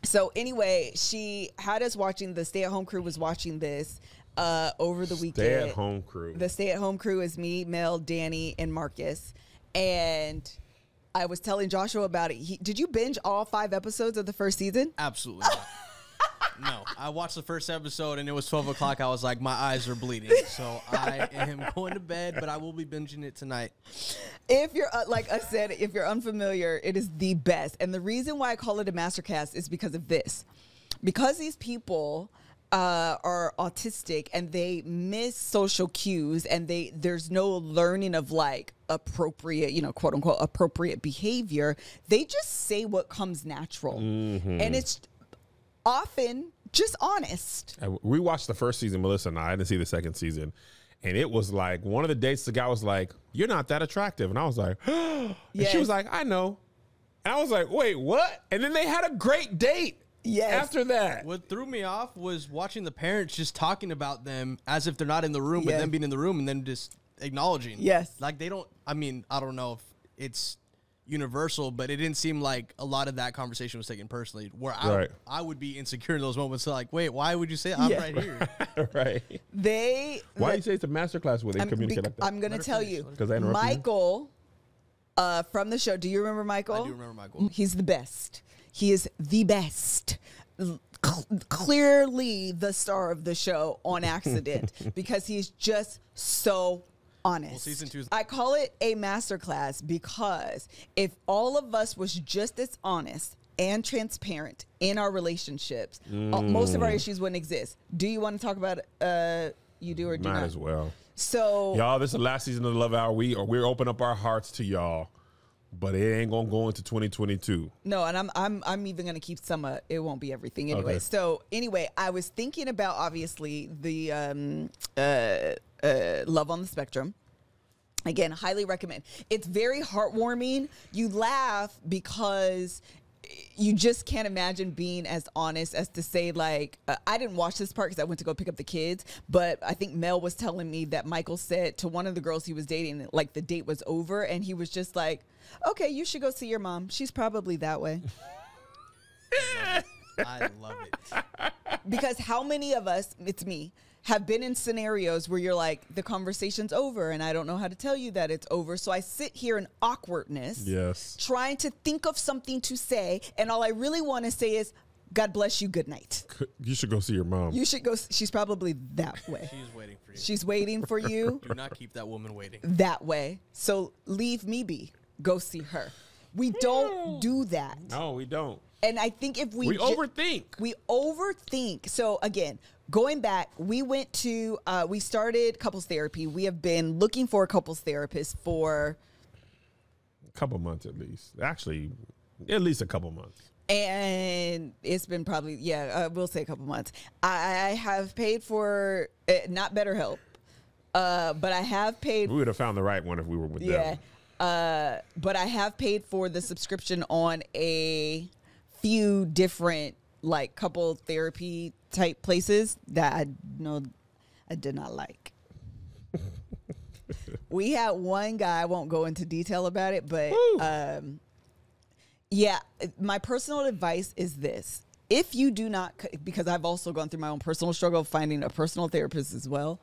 so anyway, she had us watching. The stay at home crew was watching this uh, over the weekend. Stay at home crew. The stay at home crew is me, Mel, Danny, and Marcus. And I was telling Joshua about it. He, did you binge all five episodes of the first season? Absolutely not. [LAUGHS] no, I watched the first episode and it was 12 o'clock. I was like, my eyes are bleeding. So I am [LAUGHS] going to bed, but I will be binging it tonight. If you're uh, like I said, if you're unfamiliar, it is the best. And the reason why I call it a masterclass is because of this. Because these people uh, are autistic and they miss social cues and they there's no learning of like appropriate, you know, quote unquote appropriate behavior. They just say what comes natural. And it's often just honest. I- we watched the first season, Melissa and I. I didn't see the second season. And it was like one of the dates, the guy was like, You're not that attractive. And I was like, [GASPS] and Yes. she was like, I know. And I was like, Wait, what? And then they had a great date Yes. after that. What threw me off was watching the parents just talking about them as if they're not in the room, but them being in the room and then just acknowledging. Yes. Like they don't, I mean, I don't know if it's universal, but it didn't seem like a lot of that conversation was taken personally. Where I, Right. I would be insecure in those moments. like, wait, why would you say I'm Yeah. right here? [LAUGHS] right. They Why do you say it's a masterclass where they I'm, communicate bec- like that? I'm gonna tell you, Let her 'Cause I interrupted you? Michael uh, from the show. Do you remember Michael? I do remember Michael. He's the best. He is the best. Cl- clearly the star of the show on accident [LAUGHS] because he's just so honest. season two's- I call it a masterclass because if all of us was just as honest and transparent in our relationships, uh, most of our Mm. issues wouldn't exist. Do you want to talk about uh you do or do Might not? as well. So Y'all, this is the last season of the Love Hour. We or we're open up our hearts to y'all, but it ain't gonna go into 2022. No, and I'm I'm I'm even gonna keep some. Uh, it won't be everything anyway. Okay. So anyway, I was thinking about obviously the um, uh, uh, Love on the Spectrum. Again, highly recommend. It's very heartwarming. You laugh because you just can't imagine being as honest as to say like uh, I didn't watch this part because I went to go pick up the kids, but I think Mel was telling me that Michael said to one of the girls he was dating like the date was over and he was just like, "Okay, you should go see your mom. She's probably that way." [LAUGHS] I love it. because how many of us, it's me, have been in scenarios where you're like, the conversation's over and I don't know how to tell you that it's over. So I sit here in awkwardness, Yes. trying to think of something to say. And all I really want to say is, God bless you, good night. You should go see your mom. You should go. She's probably that [LAUGHS] way. She's waiting for you. She's waiting for you [LAUGHS] Do not keep that woman waiting. that way. So leave me be. Go see her. We don't hmm. do that. no, we don't. And I think if we We ju- overthink. we overthink. So again, going back, we went to uh, we started couples therapy. We have been looking for a couples therapist for A couple months at least. Actually, at least a couple months. and it's been probably yeah, uh, we'll say a couple months. I, I have paid for uh, not BetterHelp, uh, but I have paid We would have found the right one if we were with Yeah. them. Uh, but I have paid for the subscription on a few different like couple therapy type places that I know I did not like. [LAUGHS] we had one guy, I won't go into detail about it, but um yeah, my personal advice is this. If you do not, because I've also gone through my own personal struggle of finding a personal therapist as well.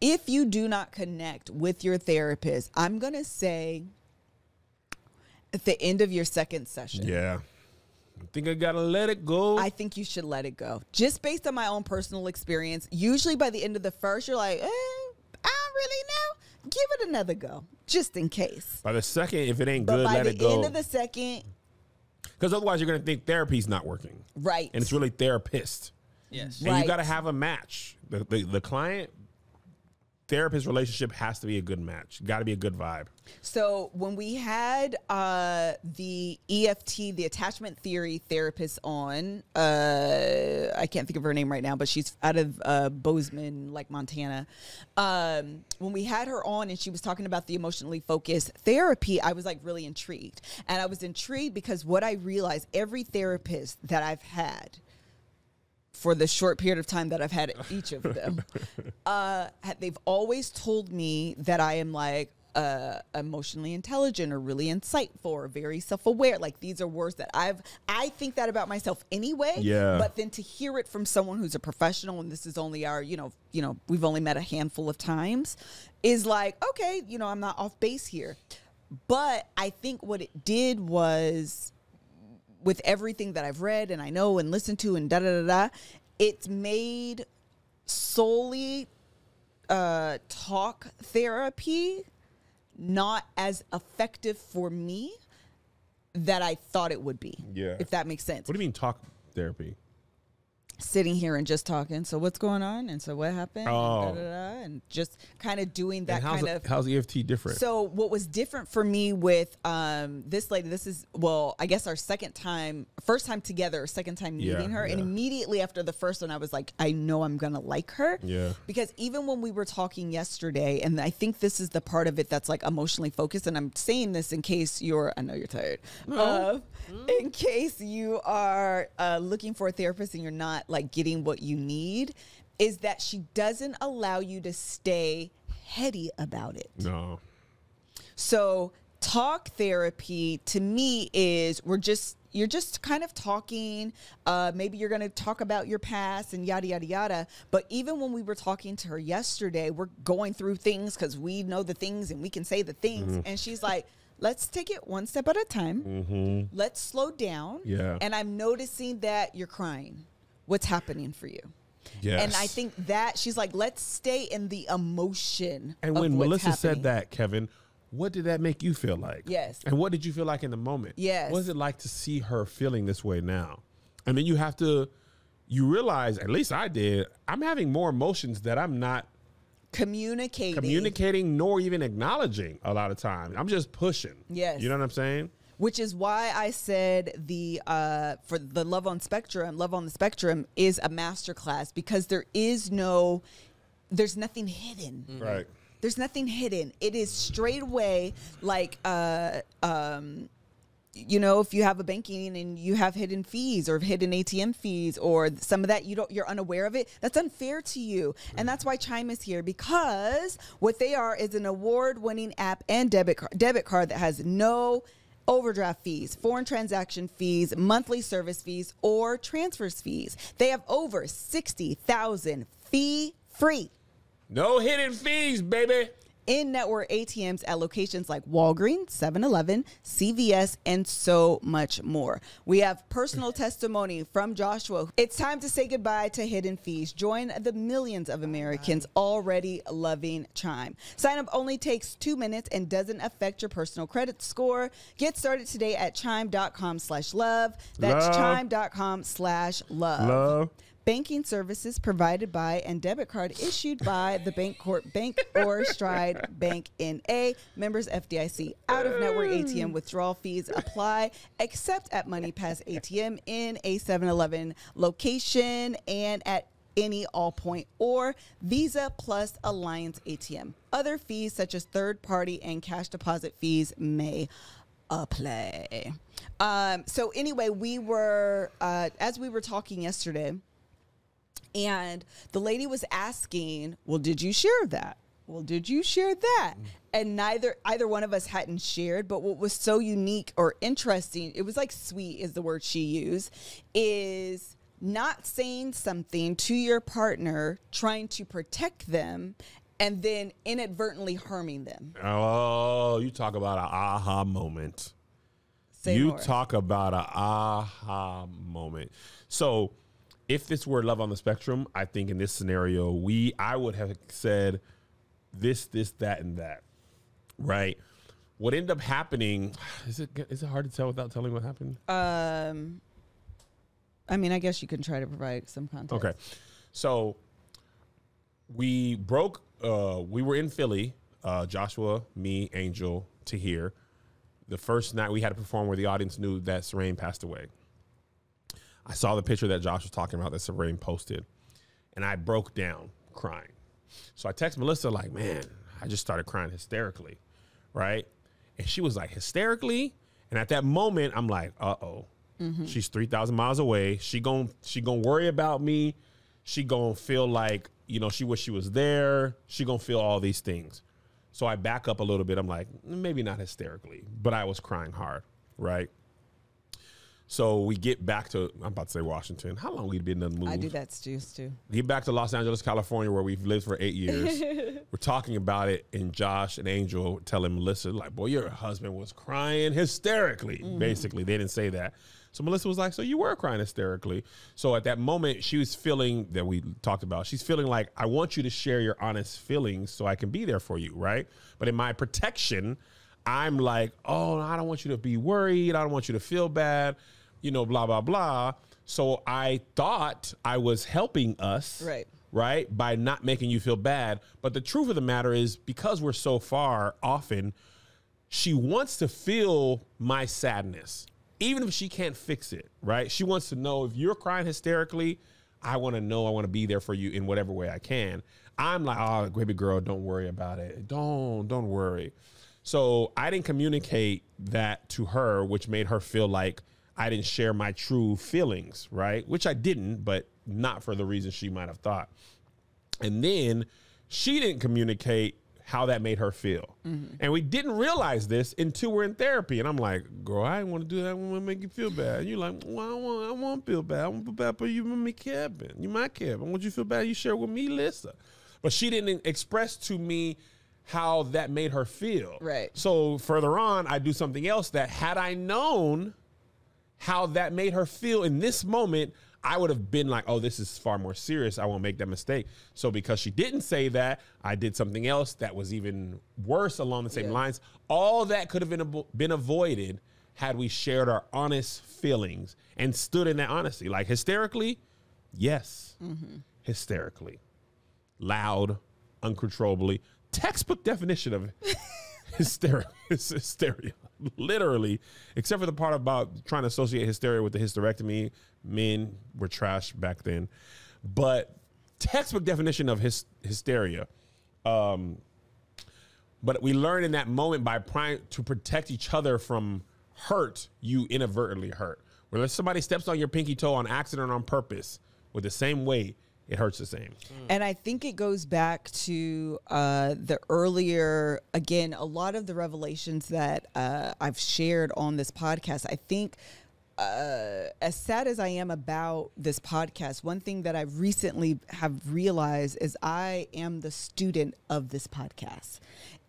If you do not connect with your therapist, I'm going to say at the end of your second session, Yeah. I think I gotta let it go. I think you should let it go. Just based on my own personal experience, usually by the end of the first, you're like, eh, I don't really know. Give it another go, just in case. By the second, if it ain't But good, by let the it go. end of the second, Because otherwise, you're gonna think therapy's not working, right. and it's really therapist. Yes. And Right. you gotta have a match. The, the, the client therapist relationship has to be a good match. Got to be a good vibe. So when we had uh, the EFT, the attachment theory therapist on, uh, I can't think of her name right now, but she's out of uh, Bozeman, like Montana. Um, when we had her on and she was talking about the emotionally focused therapy, I was like really intrigued, and I was intrigued because what I realized every therapist that I've had for the short period of time that I've had each of them, [LAUGHS] uh, they've always told me that I am like uh, emotionally intelligent or really insightful or very self-aware. Like these are words that I've I think that about myself anyway. Yeah. But then to hear it from someone who's a professional and this is only our, you know, you know, we've only met a handful of times, is like, okay, you know, I'm not off base here. But I think what it did was with everything that I've read and I know and listened to and da da da da, it's made solely uh, talk therapy not as effective for me that I thought it would be. Yeah. If that makes sense. What do you mean talk therapy? Sitting here and just talking. So what's going on? And so what happened? Oh. And, da, da, da, and just kind of doing that kind it- of how's EFT different? so what was different for me with um, this lady, this is well, I guess our second time, first time together, second time Yeah, meeting her, and immediately after the first one, I was like, I know I'm gonna like her. Yeah. Because even when we were talking yesterday, and I think this is the part of it that's like emotionally focused, and I'm saying this in case you're, I know you're tired, uh, in case you are uh, looking for a therapist and you're not like getting what you need, is that she doesn't allow you to stay heady about it. no. So talk therapy to me is we're just you're just kind of talking. Uh, maybe you're going to talk about your past and yada yada yada. But even when we were talking to her yesterday, we're going through things because we know the things and we can say the things. And she's like, "Let's take it one step at a time. Let's slow down." Yeah. And I'm noticing that you're crying. What's happening for you? Yes. And I think that she's like, let's stay in the emotion. And when Melissa said that, Kevin, what did that make you feel like? Yes. And what did you feel like in the moment? Yes. What is it like to see her feeling this way now? And then you have to, you realize, at least I did, I'm having more emotions that I'm not communicating. communicating nor even acknowledging a lot of times. I'm just pushing. Yes. You know what I'm saying? Which is why I said the uh, for the Love on Spectrum, Love on the Spectrum is a masterclass because there is no, there's nothing hidden. Right. There's nothing hidden. It is straight away like uh um you know if you have a banking and you have hidden fees or hidden ATM fees or some of that you don't you're unaware of it that's unfair to you and that's why Chime is here because what they are is an award-winning app and debit card, debit card that has no overdraft fees, foreign transaction fees, monthly service fees or transfers fees. They have over 60,000 fee free No hidden fees, baby. In network ATMs at locations like Walgreens, 7 Eleven, CVS, and so much more. We have personal testimony from Joshua. It's time to say goodbye to hidden fees. Join the millions of Americans already loving Chime. Sign up only takes two minutes and doesn't affect your personal credit score. Get started today at chime.com slash love. That's chime.com slash Love. Banking services provided by and debit card issued by the Bancorp Bank or Stride Bank NA. Members FDIC. Out of network ATM withdrawal fees apply except at MoneyPass ATM in a 7 Eleven location and at any Allpoint or Visa Plus Alliance ATM. Other fees such as third party and cash deposit fees may apply. Um, so anyway, we were uh, as we were talking yesterday, and the lady was asking, "Well, did you share that? Well, did you share that?" Mm. And neither either one of us hadn't shared. But what was so unique or interesting, it was like sweet is the word she used, is not saying something to your partner, trying to protect them, and then inadvertently harming them. Oh, you talk about an aha moment. Say you more. talk about an aha moment. So, if this were love on the spectrum, I think in this scenario, we I would have said this, this, that, and that. Right. What ended up happening? [SIGHS] Is it is it hard to tell without telling what happened? Um, I mean, I guess you can try to provide some context. Okay. So we broke uh we were in Philly, uh Joshua, me, Angel, to here. The first night we had to perform where the audience knew that Serene passed away. I saw the picture that Josh was talking about that Serene posted, and I broke down crying. So I text Melissa like, "Man, I just started crying hysterically." Right? And she was like, "Hysterically?" And at that moment, I'm like, "Uh-oh." Mm-hmm. She's 3,000 miles away. She gon' she gon' worry about me. She gon' feel like, you know, she wish she was there. She gon' feel all these things. So I back up a little bit. I'm like, maybe not hysterically, but I was crying hard, right? So we get back to I'm about to say Washington. How long we been in the move? I do that, Juice, too. Get back to Los Angeles, California, where we've lived for eight years. [LAUGHS] We're talking about it, and Josh and Angel telling Melissa, like, boy, your husband was crying hysterically. Mm-hmm. Basically, they didn't say that. So Melissa was like, so you were crying hysterically. So at that moment, she was feeling that we talked about. She's feeling like, I want you to share your honest feelings so I can be there for you, right? But in my protection, I'm like, oh, I don't want you to be worried. I don't want you to feel bad, you know, blah, blah, blah. So I thought I was helping us. Right. Right. By not making you feel bad. But the truth of the matter is, because we're so far often, she wants to feel my sadness, even if she can't fix it. Right. She wants to know if you're crying hysterically, I want to know, I want to be there for you in whatever way I can. I'm like, oh, baby girl, don't worry about it. Don't, don't worry. So I didn't communicate that to her, which made her feel like I didn't share my true feelings, right? Which I didn't, but not for the reason she might have thought. And then she didn't communicate how that made her feel. Mm-hmm. And we didn't realize this until we're in therapy. And I'm like, girl, I didn't want to do that. I want to make you feel bad. And you're like, well, I want, I want to feel bad. I want to feel bad, but you me Kevin. You my Kevin. I want you to feel bad. You share with me, Lisa. But she didn't express to me how that made her feel. Right. So further on, I do something else that had I known how that made her feel in this moment, I would have been like, oh, this is far more serious. I won't make that mistake. So because she didn't say that, I did something else that was even worse along the same Yeah. lines. All that could have been avo- been avoided had we shared our honest feelings and stood in that honesty. Like hysterically, yes, mm-hmm. hysterically, loud, uncontrollably. Textbook definition of [LAUGHS] [LAUGHS] hysteria. hysteria. Literally, except for the part about trying to associate hysteria with the hysterectomy. Men were trash back then. But textbook definition of hys- hysteria. Um, but we learn in that moment by trying to protect each other from hurt, you inadvertently hurt. If somebody steps on your pinky toe on accident or on purpose with the same weight, it hurts the same. And I think it goes back to uh, the earlier, again, a lot of the revelations that uh, I've shared on this podcast. I think, uh, as sad as I am about this podcast, one thing that I recently have realized is I am the student of this podcast.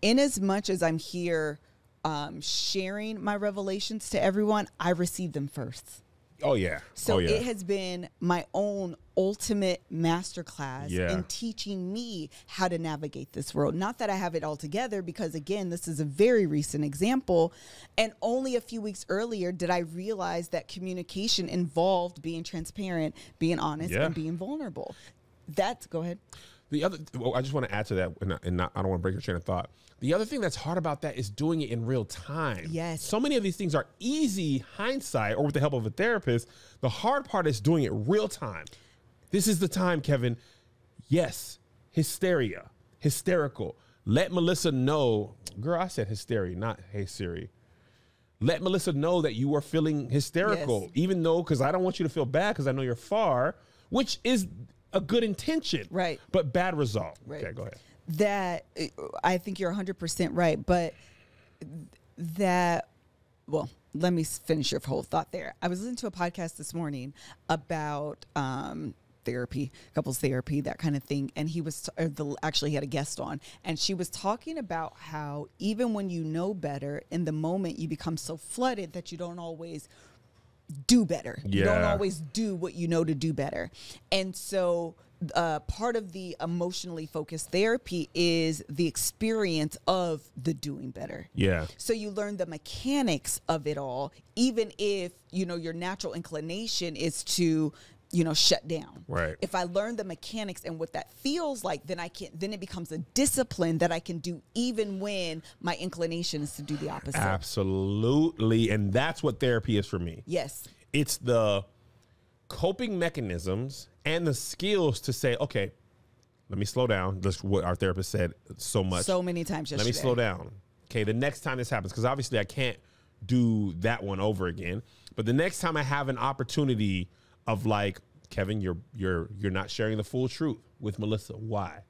In as much as I'm here um, sharing my revelations to everyone, I receive them first. Oh yeah. Oh, so oh yeah. it has been my own ultimate masterclass Yeah. in teaching me how to navigate this world. Not that I have it all together, because again, this is a very recent example. And only a few weeks earlier did I realize that communication involved being transparent, being honest, Yeah. and being vulnerable. That's go ahead. The other, well, I just want to add to that, and, not, and not, I don't want to break your train of thought. The other thing that's hard about that is doing it in real time. Yes. So many of these things are easy hindsight or with the help of a therapist. The hard part is doing it real time. This is the time, Kevin. Yes, hysteria, hysterical. Let Melissa know, girl, I said hysteria, not hey Siri. Let Melissa know that you are feeling hysterical, Yes. even though, because I don't want you to feel bad because I know you're far, which is a good intention. Right. But bad result. Right. Okay, go ahead. that I think you're 100% right, but that, well, let me finish your whole thought there. I was listening to a podcast this morning about um, therapy, couples therapy, that kind of thing. And he was, t- or the, actually, he had a guest on, and she was talking about how even when you know better, in the moment, you become so flooded that you don't always do better. You don't always do what you know to do better. And so uh, part of the emotionally focused therapy is the experience of the doing better. Yeah. So you learn the mechanics of it all, even if, you know, your natural inclination is to, you know, shut down. Right. If I learn the mechanics and what that feels like, then I can then it becomes a discipline that I can do even when my inclination is to do the opposite. Absolutely. And that's what therapy is for me. Yes. It's the coping mechanisms and the skills to say, okay, let me slow down. That's what our therapist said so much. So many times let me slow down. Okay, the next time this happens, because obviously I can't do that one over again. But the next time I have an opportunity of like, Kevin, you're you're you're not sharing the full truth with Melissa. Why?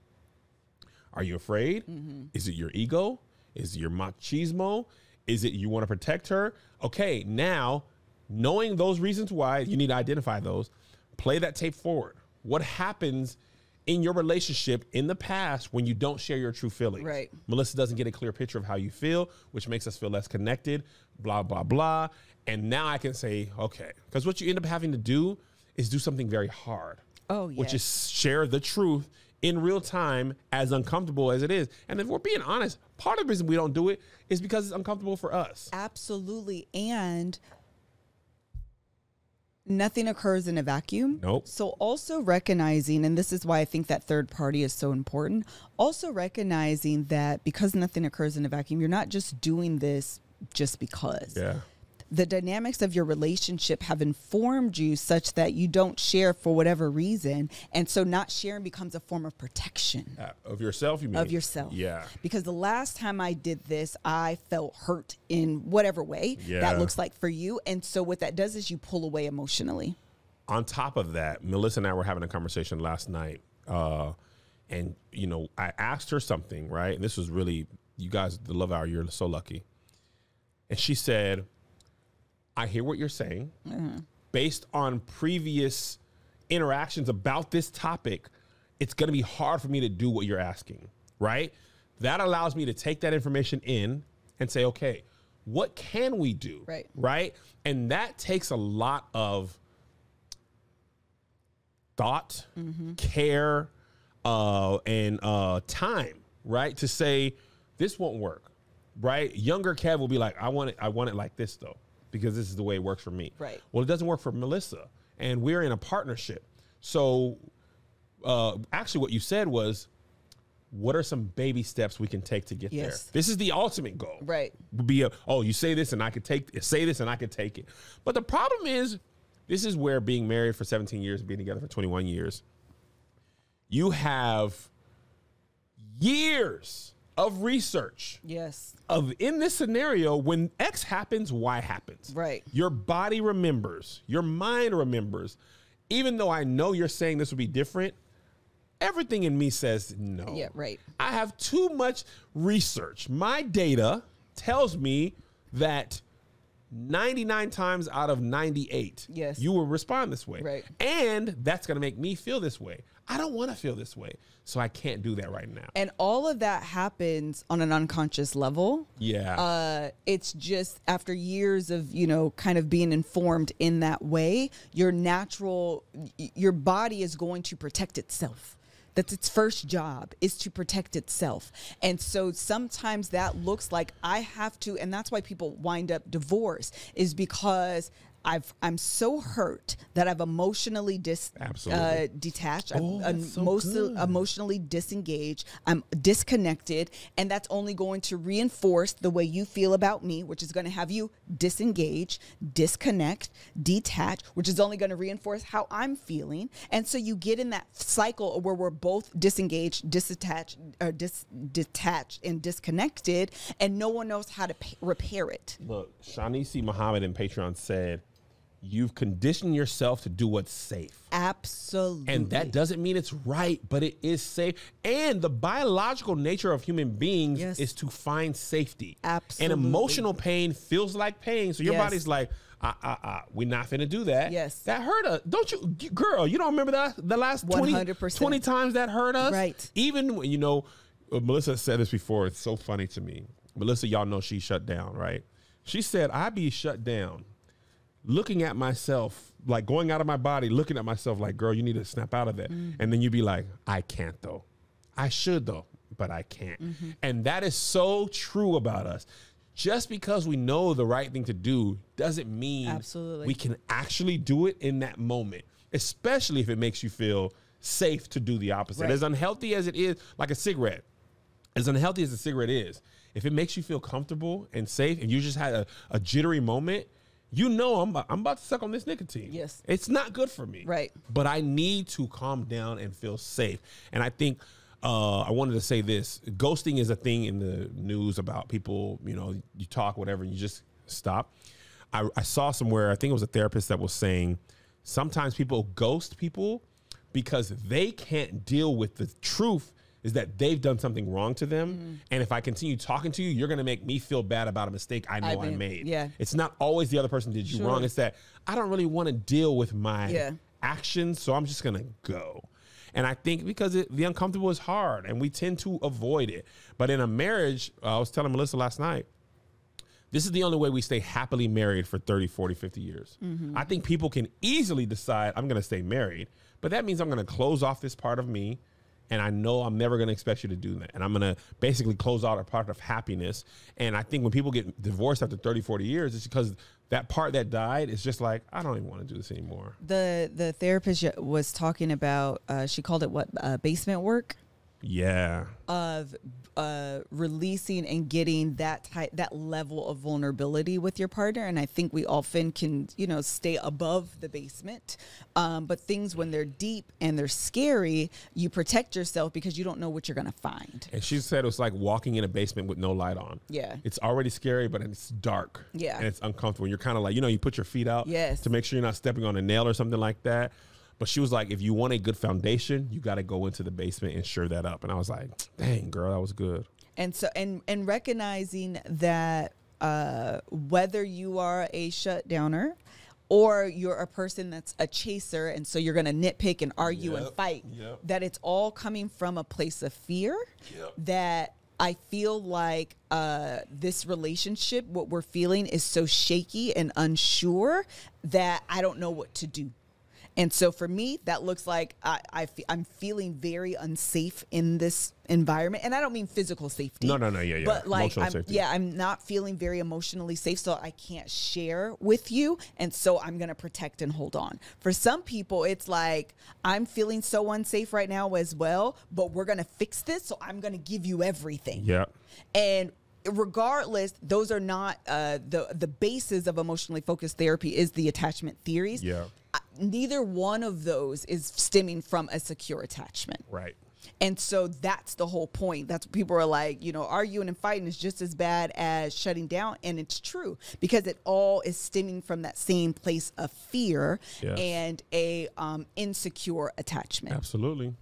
Are you afraid? Mm-hmm. Is it your ego? Is it your machismo? Is it you want to protect her? Okay, now knowing those reasons why, you need to identify those. Play that tape forward. What happens in your relationship in the past when you don't share your true feelings? Right. Melissa doesn't get a clear picture of how you feel, which makes us feel less connected, blah, blah, blah. And now I can say, okay, because what you end up having to do is do something very hard. Oh, Which is share the truth in real time, as uncomfortable as it is. And if we're being honest, part of the reason we don't do it is because it's uncomfortable for us. Absolutely. And nothing occurs in a vacuum. Nope. So also recognizing, and this is why I think that third party is so important, also recognizing that because nothing occurs in a vacuum, you're not just doing this just because. Yeah. The dynamics of your relationship have informed you such that you don't share for whatever reason. And so not sharing becomes a form of protection Uh, of yourself, you mean? of yourself. Yeah. Because the last time I did this, I felt hurt in whatever way Yeah. that looks like for you. And so what that does is you pull away emotionally. on top of that, Melissa and I were having a conversation last night, uh, and you know, I asked her something, right? And this was really, you guys, the Love Hour, you're so lucky. And she said, "I hear what you're saying. Based on previous interactions about this topic, it's going to be hard for me to do what you're asking, right? That allows me to take that information in and say, okay, what can we do, Right. Right, and that takes a lot of thought, care, uh, and uh, time, right? To say this won't work, right? Younger Kev will be like, I want it, I want it like this though, because this is the way it works for me. Right. Well, it doesn't work for Melissa, and we're in a partnership. So, uh, actually, what you said was, what are some baby steps we can take to get Yes. there? This is the ultimate goal Right. be a oh you say this and I could take say this and I could take it. But the problem is this is where being married for 17 years being together for 21 years you have years of research Yes. of in this scenario when X happens Y happens. Right. Your body remembers, your mind remembers. Even though I know you're saying this would be different, everything in me says no. Yeah, right. I have too much research. My data tells me that 99 times out of 98, Yes. you will respond this way. Right. And that's going to make me feel this way. I don't want to feel this way. So I can't do that right now. And all of that happens on an unconscious level. Yeah. Uh, it's just after years of you know kind of being informed in that way, your natural, your body is going to protect itself. That's its first job is to protect itself. And so sometimes that looks like I have to, and that's why people wind up divorced is because I've I'm so hurt that I've emotionally dis Absolutely. uh, detached. Oh, I'm, so most emotionally disengaged. I'm disconnected, and that's only going to reinforce the way you feel about me, which is going to have you disengage, disconnect, detach, which is only going to reinforce how I'm feeling. And so you get in that cycle where we're both disengaged, disattached, or dis- detached, and disconnected, and no one knows how to repair it. Look, Shanisi Muhammad in Patreon said, You've conditioned yourself to do what's safe. Absolutely. And that doesn't mean it's right, but it is safe. And the biological nature of human beings Yes. is to find safety. Absolutely. And emotional pain feels like pain. So your Yes. body's like, ah, ah, ah, we're not finna do that. Yes. That hurt us. Don't you, girl, you don't remember that the last 20, 100%. 20 times that hurt us? Right. Even when, you know, uh, Melissa said this before. It's so funny to me. Melissa, y'all know she shut down, right? She said, I be shut down looking at myself, like going out of my body, looking at myself like, girl, you need to snap out of that. Mm. And then you'd be like, I can't though. I should though, but I can't. Mm-hmm. And that is so true about us. Just because we know the right thing to do doesn't mean Absolutely. we can actually do it in that moment, especially if it makes you feel safe to do the opposite. Right. As unhealthy as it is, like a cigarette, as unhealthy as a cigarette is, if it makes you feel comfortable and safe and you just had a, a jittery moment, you know I'm, I'm about to suck on this nicotine. Yes. It's not good for me. Right. But I need to calm down and feel safe. And I think uh, I wanted to say this ghosting is a thing in the news about people, you know, you talk, whatever, and you just stop. I, I saw somewhere, I think it was a therapist that was saying sometimes people ghost people because they can't deal with the truth is that they've done something wrong to them, Mm-hmm. and if I continue talking to you, you're gonna make me feel bad about a mistake I know I've I made. yeah. it's not always the other person did you Sure. wrong. It's that I don't really want to deal with my Yeah. actions, so I'm just gonna go. And I think because it, the uncomfortable is hard, and we tend to avoid it. But in a marriage, uh, I was telling Melissa last night this is the only way we stay happily married for 30 40 50 years i think people can easily decide i'm going to stay married but that means i'm going to close off this part of me and i know i'm never going to expect you to do that. And i'm going to basically close out a part of happiness. And i think when people get divorced after 30 40 years it's because that part that died is just like i don't even want to do this anymore. The the therapist was talking about. Uh, she called it what uh, basement work yeah of uh, releasing and getting that type that level of vulnerability with your partner. And I think we often can you know stay above the basement, um, but things when they're deep and they're scary, you protect yourself because you don't know what you're gonna find. and she said it was like walking in a basement with no light on Yeah. it's already scary, but it's dark. Yeah. And it's uncomfortable. You're kind of like, you know, you put your feet out Yes. to make sure you're not stepping on a nail or something like that. But she was like, if you want a good foundation, you got to go into the basement and sure that up. And I was like, dang, girl, that was good. and so and and recognizing that uh, whether you are a shutdowner or you're a person that's a chaser and so you're going to nitpick and argue and fight yep. that it's all coming from a place of fear Yep. that I feel like uh, this relationship, what we're feeling is so shaky and unsure that I don't know what to do. And so for me, that looks like I, I fe- I'm feeling very unsafe in this environment. And I don't mean physical safety. No, no, no, yeah, yeah. But like, Emotional I'm, safety. yeah, I'm not feeling very emotionally safe. So I can't share with you. And so I'm going to protect and hold on. For some people, it's like, I'm feeling so unsafe right now as well, but we're going to fix this. So I'm going to give you everything. Yeah. And regardless, those are not uh, the the basis of emotionally focused therapy is the attachment theories. Yeah. Neither one of those is stemming from a secure attachment. Right. And so that's the whole point. That's people are like, you know, arguing and fighting is just as bad as shutting down. And it's true because it all is stemming from that same place of fear Yes. and a um, insecure attachment. Absolutely.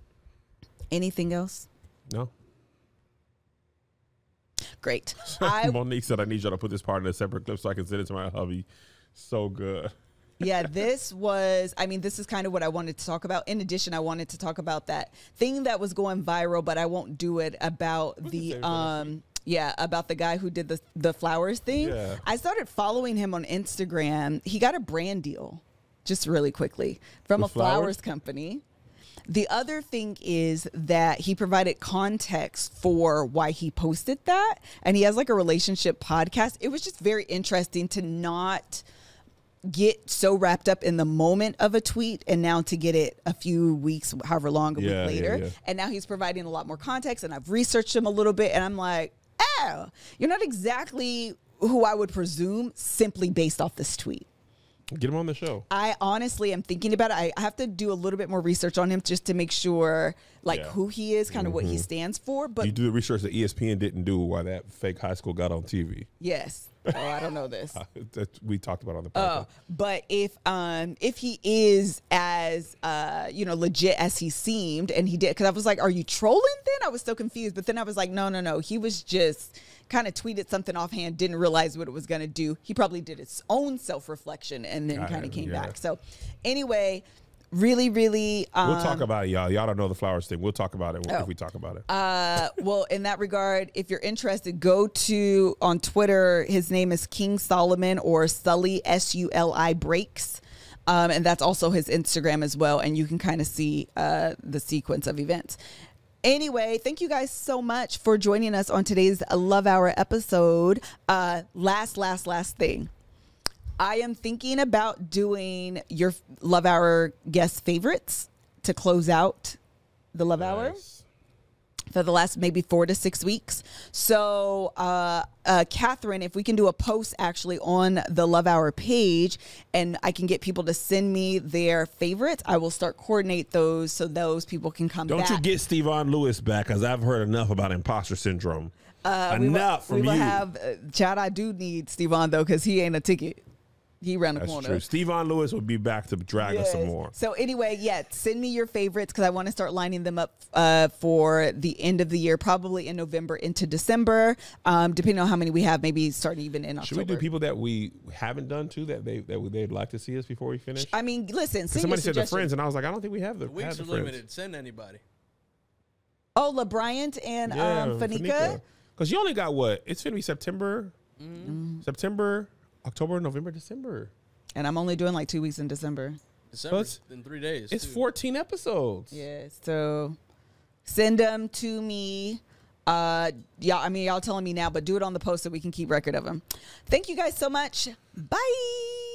Anything else? No. Great. [LAUGHS] I Monique said, I need y'all to put this part in a separate clip so I can send it to my hubby. So good. Yeah, this was, I mean, this is kind of what I wanted to talk about. In addition, I wanted to talk about that thing that was going viral, but I won't do it about the the, same for last um, yeah, about the guy who did the, the flowers thing. Yeah. I started following him on Instagram. He got a brand deal just really quickly from With a flowers flowers? company. The other thing is that he provided context for why he posted that. And he has like a relationship podcast. It was just very interesting to not get so wrapped up in the moment of a tweet and now to get it a few weeks, however long, a Yeah, yeah, week later. yeah. And now he's providing a lot more context. And I've researched him a little bit and I'm like, oh, you're not exactly who I would presume simply based off this tweet. Get him on the show. I honestly am thinking about it. I I have to do a little bit more research on him just to make sure like Yeah. who he is, kind of what he mm-hmm. stands for. But you do the research that ESPN didn't do while that fake high school got on TV. yes. Oh, I don't know this. [LAUGHS] that we talked about on the podcast. Oh, but if um if he is as uh you know legit as he seemed and he did because I was like, are you trolling? Then I was so confused, but then I was like, no, no, no. He was just kind of tweeted something offhand, didn't realize what it was gonna do. He probably did his own self reflection and then kind of came yeah. back. So anyway, really, really. Um, We'll talk about it, y'all. Y'all don't know the flowers thing. We'll talk about it Oh. if we talk about it. Uh, well, in that regard, if you're interested, go to on Twitter. His name is King Solomon or Suli S U L I Breaks. Um, and that's also his Instagram as well. And you can kind of see uh, the sequence of events. Anyway, thank you guys so much for joining us on today's Love Hour episode. Uh, last, last, last thing. I am thinking about doing your Love Hour guest favorites to close out the Love Hour for the last maybe four to six weeks. So, uh, uh, Catherine, if we can do a post actually on the Love Hour page and I can get people to send me their favorites, I will start coordinate those so those people can come Don't back. you get Stevon Lewis back because I've heard enough about imposter syndrome. Uh, we will- enough we from will you. have, uh, Chad, I do need Stevon though because he ain't a ticket. He ran the That's corner. true. Stevon Lewis will be back to drag us some more. So anyway, yeah, send me your favorites because I want to start lining them up uh, for the end of the year, probably in November into December, um, depending on how many we have. Maybe starting even in October. Should we do people that we haven't done too that they that they'd like to see us before we finish? I mean, listen. Send Somebody said the friends, and I was like, I don't think we have the, The weeks have are friends. limited. Send anybody. Oh, LeBryant and um, Fanika. Because you only got what? It's gonna be September, Mm-hmm. September, October, November, December. And I'm only doing like two weeks in December. December it's- in three days. It's too. 14 episodes. Yeah. So send them to me. Uh, yeah, I mean, y'all telling me now, but do it on the post so we can keep record of them. Thank you guys so much. Bye.